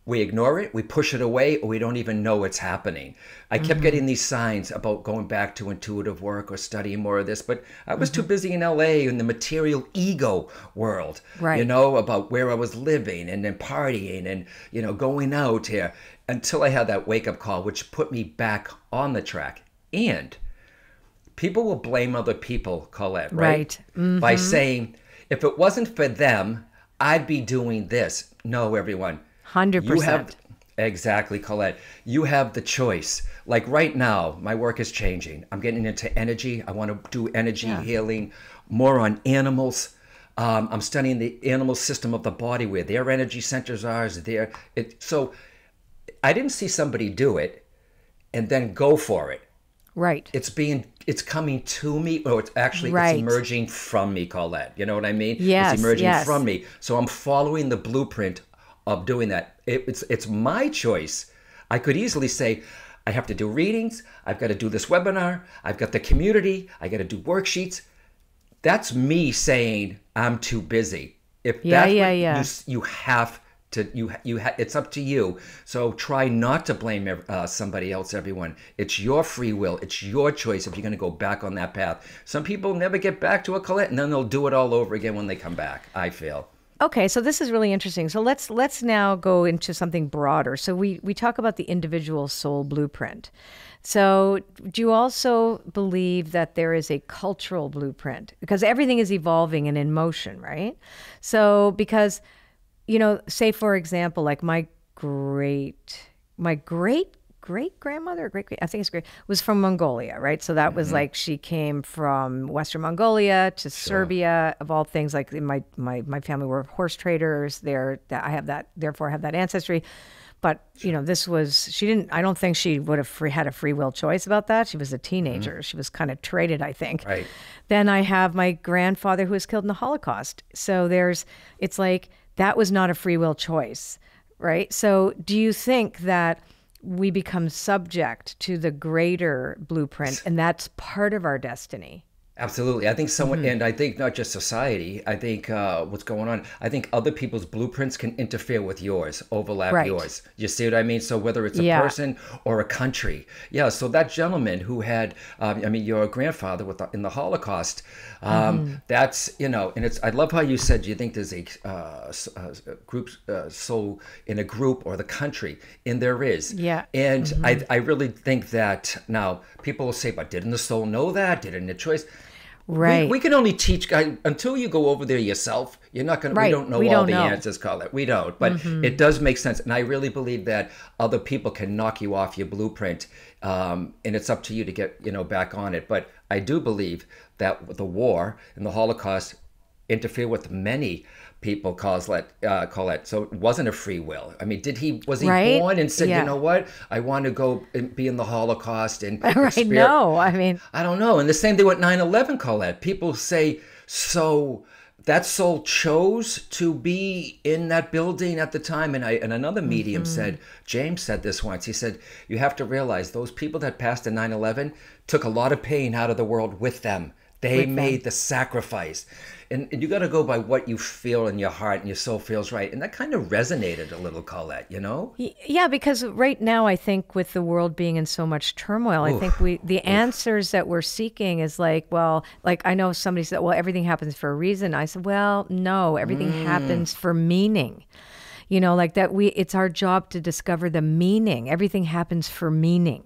We ignore it. We push it away, or we don't even know it's happening. I kept mm-hmm. getting these signs about going back to intuitive work or studying more of this, but I was too mm-hmm. busy in LA in the material ego world, Right. you know, about where I was living and then partying and, you know, going out here until I had that wake up call, which put me back on the track. And people will blame other people, Colette, right? Right. By mm-hmm. saying, if it wasn't for them, I'd be doing this. No, everyone. 100%. You have exactly, Colette. You have the choice. Like right now, my work is changing. I'm getting into energy. I want to do energy healing, more on animals. Um, I'm studying the animal system of the body, where their energy centers are. Is there? It so. I didn't see somebody do it, and then go for it right it's being it's coming to me or it's actually Right. it's emerging from me colette you know what i mean Yes, it's emerging yes. from me so i'm following the blueprint of doing that. It, it's it's my choice. I could easily say i have to do readings i've got to do this webinar i've got the community i got to do worksheets. That's me saying i'm too busy. If Yeah, that's yeah, yeah. you, you have to you you ha- it's up to you. So try not to blame uh, somebody else everyone. It's your free will. It's your choice if you're going to go back on that path. Some people never get back to a colette and then they'll do it all over again when they come back i feel Okay, so this is really interesting. So let's let's now go into something broader. So we we talk about the individual soul blueprint. So do you also believe that there is a cultural blueprint because everything is evolving and in motion, right? So because you know, say for example, like my great my great great grandmother great great I think it's great was from Mongolia, right? So that was mm-hmm. like she came from Western Mongolia to Serbia of all things. Like in my my my family were horse traders. There, that I have that. Therefore, I have that ancestry. But you know, this was she didn't. I don't think she would have free, had a free will choice about that. She was a mm-hmm. teenager. She was kind of traded, I think. Right. Then I have my grandfather who was killed in the Holocaust. So there's, it's like that was not a free will choice, right? So do you think that we become subject to the greater blueprint and that's part of our destiny? Absolutely. I think someone, Mm-hmm. and I think not just society, I think uh, what's going on, I think other people's blueprints can interfere with yours, overlap Right. yours. You see what I mean? So whether it's a Yeah. person or a country. Yeah. So that gentleman who had, um, I mean, your grandfather with the, in the Holocaust, um, Mm-hmm. that's, you know, and it's, I love how you said do you think there's a uh, uh, group, uh, soul in a group or the country, and there is. Yeah. And Mm-hmm. I, I really think that now people will say, but didn't the soul know that? Didn't it choice? Right. We, we can only teach I, until you go over there yourself. You're not going. to We don't know We all don't the know. Mm-hmm. answers, Colette. We don't. But it does make sense, and I really believe that other people can knock you off your blueprint, um, and it's up to you to get you know back on it. But I do believe that the war and the Holocaust interfere with many people Colette, uh, Colette. So it wasn't a free will. I mean, did he was he Right? born and said, Yeah. you know what, I want to go and be in the Holocaust and Right. No, I mean, I don't know. And the same thing with 9/11, Colette. People say so that soul chose to be in that building at the time and I and another medium said James said this once. He said you have to realize those people that passed in 9/11 took a lot of pain out of the world with them. They made the sacrifice. And, and you got to go by what you feel in your heart and your soul feels right. And that kind of resonated a little, Colette, you know? Yeah, because right now I think with the world being in so much turmoil, I think we the answers that we're seeking is like, well, like I know somebody said, well, everything happens for a reason. I said, well, no, everything mm. happens for meaning. You know, like that we it's our job to discover the meaning. Everything happens for meaning.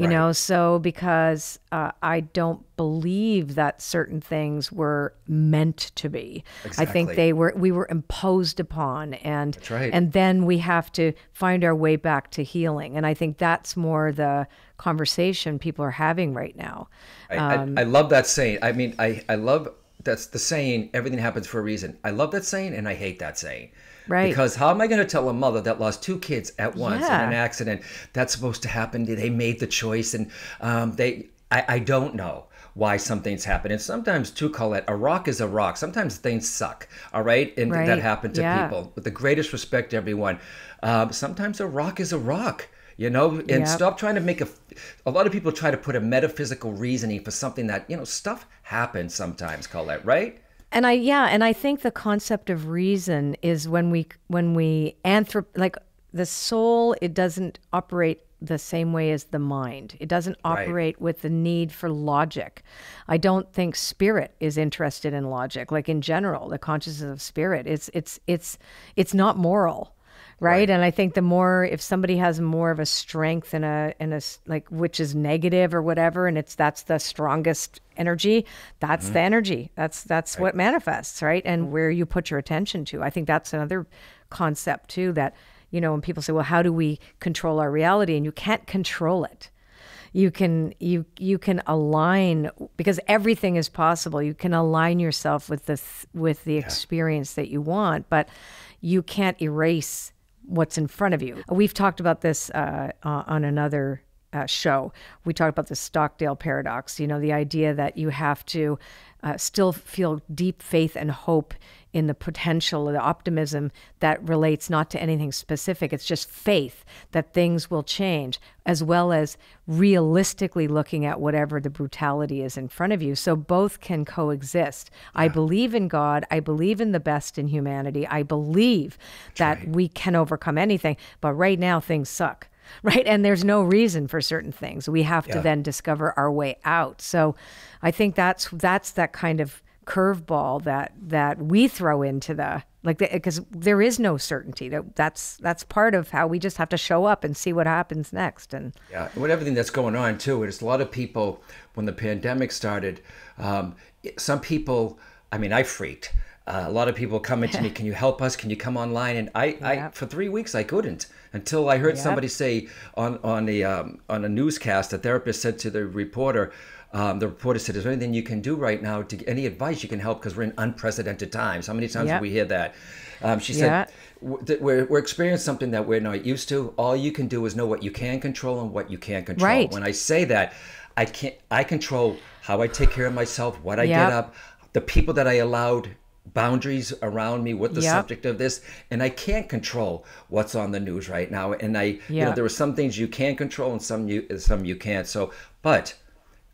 You Right. know, so because uh, I don't believe that certain things were meant to be. I think they were we were imposed upon and right. and then we have to find our way back to healing. And I think that's more the conversation people are having right now. I, I, I love that saying. I mean, I, I love that's the saying, everything happens for a reason. I love that saying and I hate that saying. Right. Because how am I going to tell a mother that lost two kids at once Yeah. in an accident that's supposed to happen? They made the choice and um, they, I, I don't know why some things happen. And sometimes, too, Colette, a rock is a rock. Sometimes things suck, all right? And Right. that happened to Yeah. people. With the greatest respect to everyone, um, sometimes a rock is a rock. You know, and Yep. stop trying to make a. A lot of people try to put a metaphysical reasoning for something that you know stuff happens sometimes. Colette, right? And I yeah, and I think the concept of reason is when we when we anthrop like the soul it doesn't operate the same way as the mind. It doesn't Right. operate with the need for logic. I don't think spirit is interested in logic. Like in general, the consciousness of spirit, it's it's it's it's not moral. Right? and I think the more if somebody has more of a strength and a and a like which is negative or whatever, and it's that's the strongest energy, that's mm-hmm. the energy. That's that's what manifests, right? And mm-hmm. where you put your attention to. I think that's another concept too that you know when people say, well, how do we control our reality? And you can't control it you can you you can align because everything is possible you can align yourself with the th- with the experience that you want but you can't erase what's in front of you. We've talked about this uh, uh, on another uh, show. We talked about the stockdale paradox you know the idea that you have to uh, still feel deep faith and hope in the potential, the optimism that relates not to anything specific. It's just faith that things will change, as well as realistically looking at whatever the brutality is in front of you. So both can coexist. I believe in God. I believe in the best in humanity. I believe that we can overcome anything. But right now, things suck. Right. And there's no reason for certain things. We have to then discover our way out. So I think that's that's that kind of curveball that that we throw into the like because there is no certainty that that's that's part of how we just have to show up and see what happens next and Yeah, with everything that's going on too, it's a lot of people. When the pandemic started, um, some people. I mean, I freaked. Uh, a lot of people coming to me, "Can you help us? Can you come online?" And I, I for three weeks, I couldn't until I heard somebody say on on the um, on a newscast. A therapist said to the reporter. Um, the reporter said, "Is there anything you can do right now? To any advice you can help? Because we're in unprecedented times. How many times Yep. do we hear that?" Um, she Yeah. said, we're, we're experiencing something that we're not used to. All you can do is know what you can control and what you can't control. Right. When I say that, I can't. I control how I take care of myself, what I Yep. get up, the people that I allowed boundaries around me with the Yep. subject of this and i can't control what's on the news right now and i you know there are some things you can control and some you some you can't so but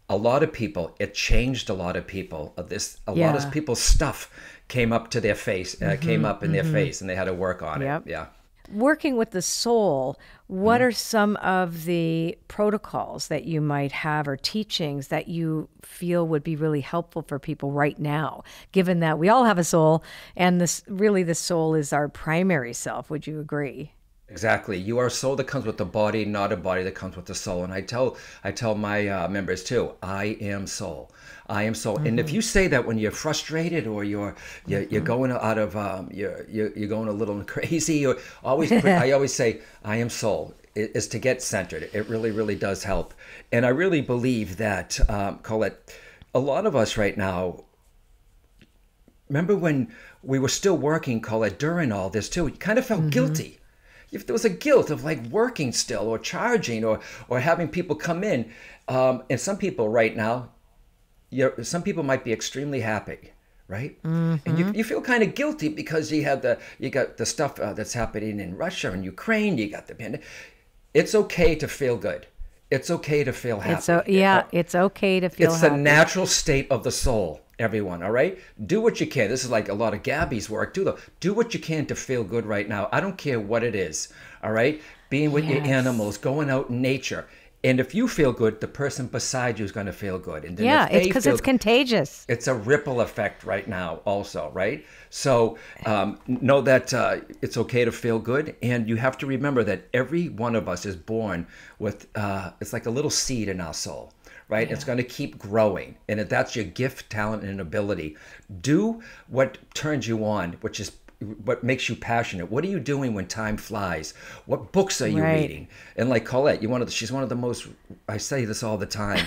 a lot of people it changed a lot of people. This a lot Yeah. Mm-hmm, of people's stuff came up to their face uh, came up in their face and they had to work on Yep. it yeah. Working with the soul what are some of the protocols that you might have or teachings that you feel would be really helpful for people right now given that we all have a soul and this really the soul is our primary self would you agree Exactly. You are a soul that comes with the body, not a body that comes with the soul. And I tell I tell my uh, members too, I am soul. I am soul. Mm-hmm. And if mm-hmm. you say that when you're frustrated or you're you're, mm-hmm. you're going out of um, you're, you're you're going a little crazy or always I always say I am soul is to get centered. It really really does help. And I really believe that um, Colette, a lot of us right now. Remember when we were still working, Colette, during all this too? You kind of felt mm-hmm. guilty if there was a guilt of like working still or charging or or having people come in um, and some people right now you're, some people might be extremely happy right mm-hmm. and you, mm-hmm. you feel kind of guilty because you have the you got the stuff uh, that's happening in russia and ukraine you got the pandemic it's okay to feel good it's okay to feel happy it's o- yeah it, it's okay to feel it's happy. a natural state of the soul everyone all right do what you can this is like a lot of gabby's work too though do what you can to feel good right now i don't care what it is all right being with yes. your animals going out in nature and if you feel good, the person beside you is going to feel good. And then yeah, it's because it's contagious. It's a ripple effect right now, also, right? So um, know that uh, it's okay to feel good, and you have to remember that every one of us is born with uh, it's like a little seed in our soul right? Yeah. It's going to keep growing. And if that's your gift, talent, and ability, do what turns you on, which is what makes you passionate. What are you doing when time flies? What books are you right. reading? And like Colette, you one of the, she's one of the most. I say this all the time.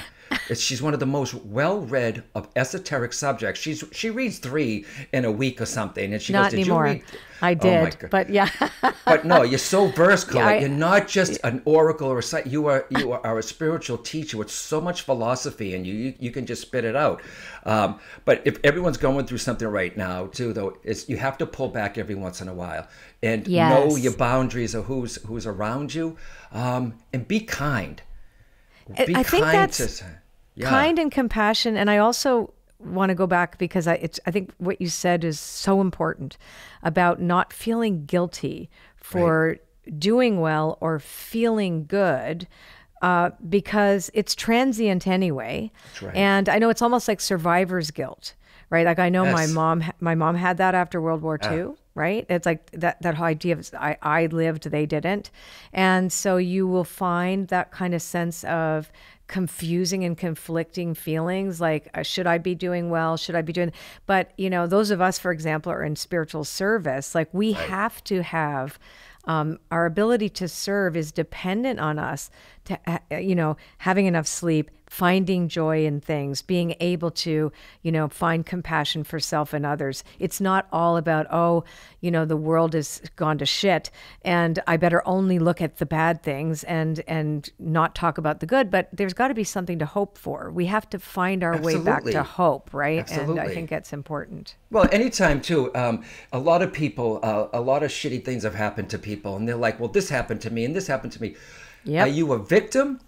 She's one of the most well-read of esoteric subjects. She's she reads three in a week or something, and she Not goes, "Did anymore. you read?" I oh did, oh but yeah. but no, you're so versed, Colette. Yeah, I, you're not just an oracle or a site. You are you are a spiritual teacher with so much philosophy, and you you, you can just spit it out. Um, but if everyone's going through something right now, too, though, is you have to pull back every once in a while and yes. know your boundaries of who's who's around you, um, and be kind. Be I think that's yeah. kind and compassion, and I also want to go back because I it's I think what you said is so important about not feeling guilty for right. doing well or feeling good. Uh, because it's transient anyway, right. and I know it's almost like survivor's guilt, right? Like I know yes. my mom, my mom had that after World War II, yeah. right? It's like that that whole idea of I, I lived, they didn't, and so you will find that kind of sense of confusing and conflicting feelings like uh, should i be doing well should i be doing but you know those of us for example are in spiritual service like we right. have to have um, our ability to serve is dependent on us to uh, you know having enough sleep finding joy in things, being able to, you know, find compassion for self and others. It's not all about, oh, you know, the world has gone to shit and I better only look at the bad things and and not talk about the good, but there's got to be something to hope for. We have to find our Absolutely. way back to hope, right? Absolutely. And I think that's important. Well, anytime too, um, a lot of people, uh, a lot of shitty things have happened to people and they're like, well, this happened to me and this happened to me. Yep. Are you a victim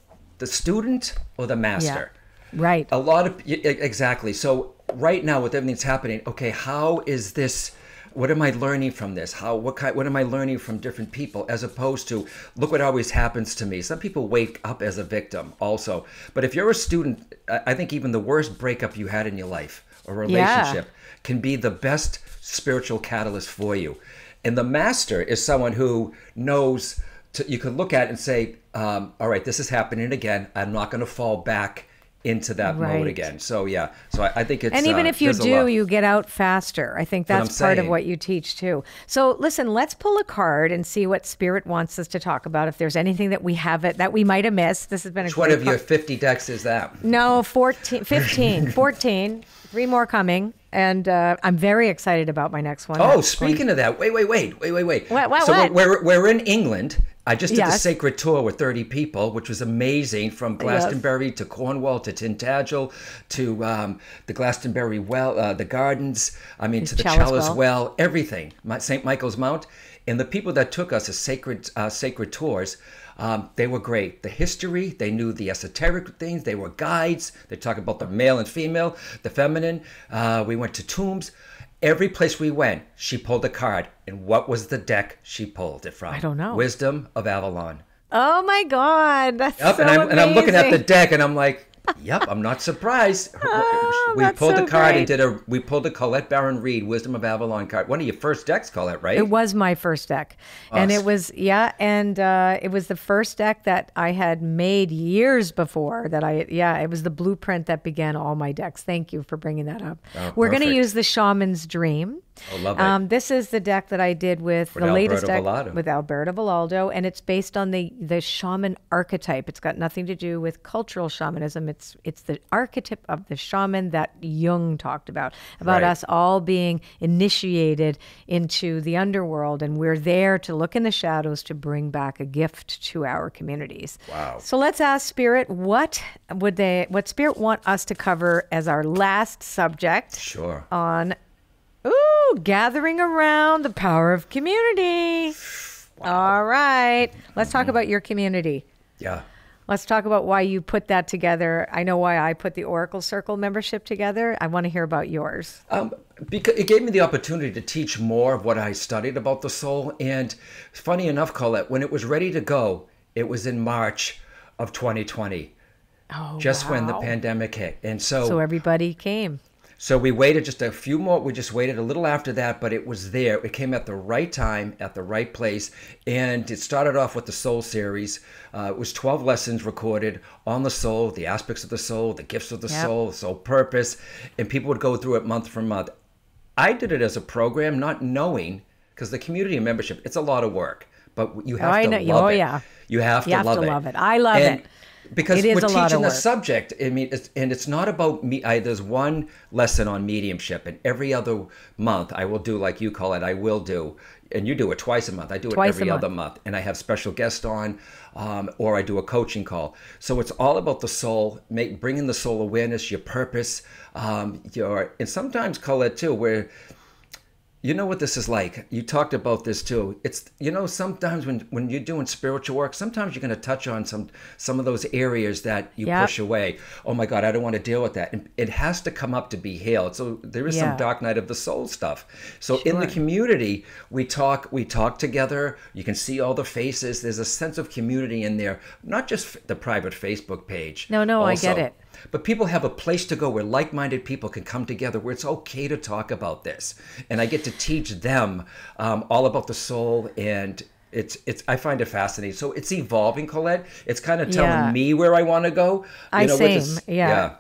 the student or the master. Yeah. Right. A lot of exactly. So right now with everything that's happening, okay, how is this what am I learning from this? How what kind what am I learning from different people as opposed to look what always happens to me. Some people wake up as a victim also. But if you're a student, I think even the worst breakup you had in your life or relationship yeah. can be the best spiritual catalyst for you. And the master is someone who knows to, you could look at and say, um, all right, this is happening again. I'm not going to fall back into that right. mode again. So yeah, so I, I think it's and even uh, if you do, you get out faster. I think that's part saying. of what you teach too. So listen, let's pull a card and see what Spirit wants us to talk about. If there's anything that we haven't that we might have missed, this has been a Which one of your 50 decks is that? No, 14, 15, 14. Three more coming, and uh, I'm very excited about my next one. Oh, speaking going... of that, wait, wait, wait, wait, wait, wait. What, what, so what? We're, we're in England. I just did yes. the sacred tour with 30 people, which was amazing from Glastonbury yes. to Cornwall to Tintagel to um, the Glastonbury Well, uh, the gardens, I mean, to the Chalice, Chalice well. well. everything, St. Michael's Mount. And the people that took us as sacred, uh, sacred tours, um, they were great. The history, they knew the esoteric things, they were guides. They talk about the male and female, the feminine. Uh, we went to tombs. Every place we went, she pulled a card. And what was the deck she pulled it from? I don't know. Wisdom of Avalon. Oh my God. That's yep, so and, I'm, amazing. and I'm looking at the deck and I'm like, Yep, I'm not surprised. Oh, we pulled so the card great. and did a we pulled the Colette Baron Reid Wisdom of Avalon card. One of your first decks, Colette, right? It was my first deck. And it was, yeah, and uh, it was the first deck that I had made years before that I, yeah, it was the blueprint that began all my decks. Thank you for bringing that up. Oh, We're going to use the Shaman's Dream. Oh, love it. Um, this is the deck that I did with, With the latest Alberto deck Villoldo. with Alberto Villoldo, and it's based on the the shaman archetype. It's got nothing to do with cultural shamanism. It's it's the archetype of the shaman that Jung talked about about Right. us all being initiated into the underworld, and we're there to look in the shadows to bring back a gift to our communities. Wow. So let's ask Spirit what would they what Spirit want us to cover as our last subject Sure. on ooh gathering around the power of community. All right, let's talk about your community. yeah. Let's talk about why you put that together. I know why I put the Oracle Circle membership together. I want to hear about yours. Um, because it gave me the opportunity to teach more of what I studied about the soul. And funny enough, Colette, when it was ready to go, it was in March of 2020, Oh, just when the pandemic hit. And So so, everybody came. We waited just a few more. We just waited a little after that, but it was there. It came at the right time, at the right place. And it started off with the Soul series. Uh, it was 12 lessons recorded on the soul, the aspects of the soul, the gifts of the Yep. soul, the soul purpose. And people would go through it month for month. I did it as a program, not knowing, because the community membership, it's a lot of work, but you have I to love oh, it. yeah. You have You to have love to it. love it. I love And it. Because we're a lot of teaching the subject. I mean, it's, and it's not about me. I, there's one lesson on mediumship, and every other month I will do like you call it. I will do, and you do it twice a month. I do it Twice every month. other month, and I have special guests on, um, or I do a coaching call. So it's all about the soul, make, bringing the soul awareness, your purpose, um, your, and sometimes call it too, where you know what this is like. You talked about this too. It's you know sometimes when when you're doing spiritual work, sometimes you're going to touch on some some of those areas that you Yep. push away. Oh my God, I don't want to deal with that. And it has to come up to be healed. So there is Yeah. some dark night of the soul stuff. So in the community, we talk we talk together. You can see all the faces. There's a sense of community in there, not just the private Facebook page. No, no, I get it. But people have a place to go where like minded people can come together where it's okay to talk about this. And I get to teach them um, all about the soul and it's it's I find it fascinating. So it's evolving, Colette. It's kind of telling Yeah. me where I want to go. I with same, this- yeah. yeah.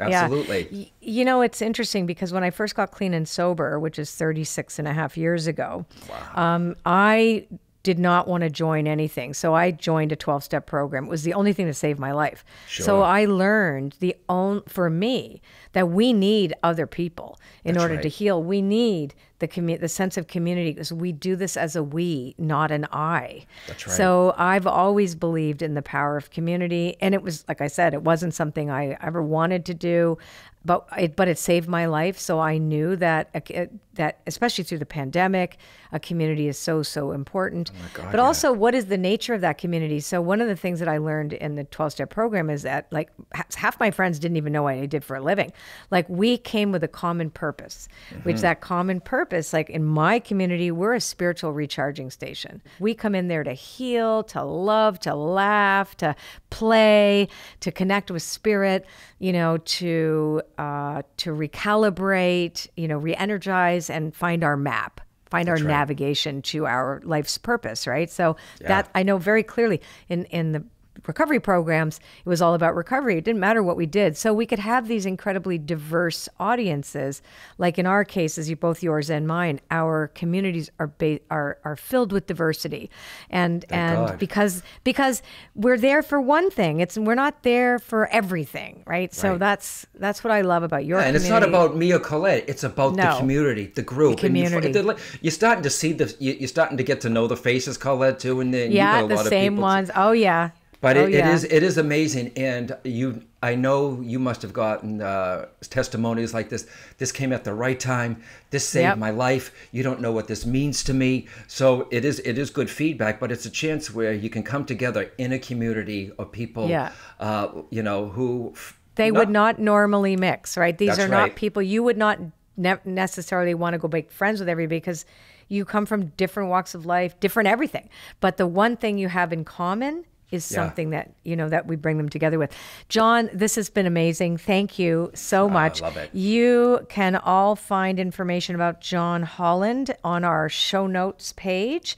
Yeah. Absolutely. Y- You know, it's interesting because when I first got clean and sober, which is 36 and a half years ago, um, I did not want to join anything. So I joined a 12 step program. It was the only thing to save my life. So I learned the own for me that we need other people in That's order to heal. We need the commu- the sense of community because we do this as a we, not an I. That's right. So I've always believed in the power of community, and it was like I said, it wasn't something I ever wanted to do, but it but it saved my life. So I knew that a- eh, that especially through the pandemic, a community is so so important. Oh God, but yeah. also, what is the nature of that community? So one of the things that I learned in the twelve step program is that like half my friends didn't even know what I did for a living. Like we came with a common purpose, which mm-hmm. that common purpose, like in my community, we're a spiritual recharging station. We come in there to heal, to love, to laugh, to play, to connect with spirit, you know, to uh, to recalibrate, you know, re-energize and find our map find our right. navigation to our life's purpose right so that i know very clearly in in the recovery programs it was all about recovery it didn't matter what we did so we could have these incredibly diverse audiences like in our cases you both yours and mine our communities are ba- are are filled with diversity and and God. because because we're there for one thing it's we're not there for everything right so Right. that's that's what i love about your and it's not about me or Colette. It's about No. the community, the group, The And you- community. you're starting to see the. you- You're starting to get to know the faces, Colette, too, and then yeah you got a the lot same of people. ones oh yeah But oh, it, yeah. it is it is amazing, and you I know you must have gotten uh, testimonies like this. This came at the right time. This saved Yep. my life. You don't know what this means to me. So it is it is good feedback, but it's a chance where you can come together in a community of people. Yeah. Uh, you know who they would not normally mix, right? These are not right. people you would not ne- necessarily want to go make friends with everybody because you come from different walks of life, different everything. But the one thing you have in common is Yeah. something that you know that we bring them together with. John, this has been amazing. Thank you so much. love it. You can all find information about John Holland on our show notes page.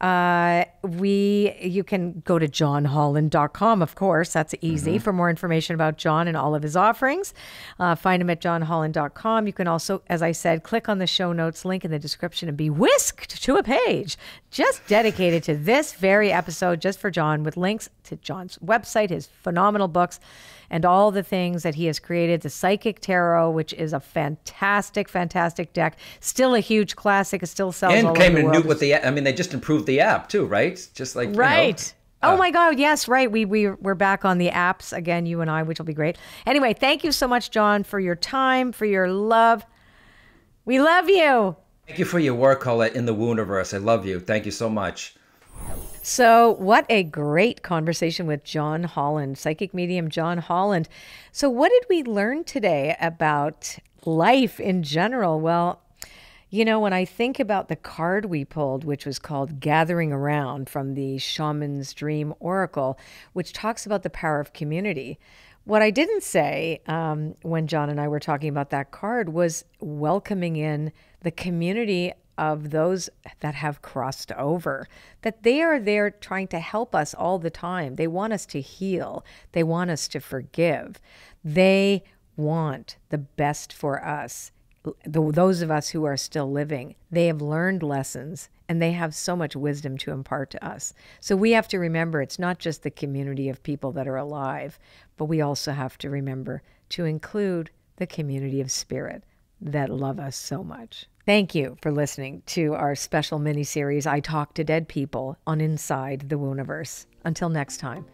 Uh, we you can go to johnholland.com, of course. That's easy Mm-hmm. for more information about John and all of his offerings. Uh, find him at johnholland.com. You can also, as I said, click on the show notes link in the description and be whisked to a page just dedicated to this very episode, just for John, with links to John's website, his phenomenal books and all the things that he has created. The Psychic Tarot, which is a fantastic, fantastic deck. Still a huge classic. It still sells And came world. new with the. I mean, they just improved the app too, right? Just like you know, Right. uh, oh my God! Yes, right. We we we're back on the apps again, you and I, which will be great. Anyway, thank you so much, John, for your time, for your love. We love you. Thank you for your work, Colette, in the Wooniverse. I love you. Thank you so much. So, what a great conversation with John Holland, psychic medium John Holland. So, what did we learn today about life in general? Well, you know, when I think about the card we pulled, which was called Gathering Around from the Shaman's Dream Oracle, which talks about the power of community. What I didn't say um, when John and I were talking about that card was welcoming in the community of those that have crossed over, that they are there trying to help us all the time. They want us to heal, they want us to forgive, they want the best for us the, those of us who are still living, they have learned lessons and they have so much wisdom to impart to us. So we have to remember it's not just the community of people that are alive, but we also have to remember to include the community of spirit that love us so much. Thank you for listening to our special mini series, I Talk to Dead People on Inside the Wooniverse. Until next time,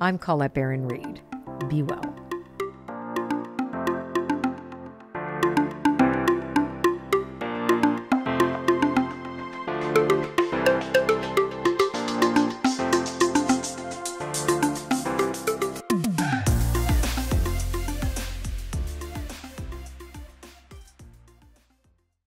I'm Colette Baron Reid. Be well.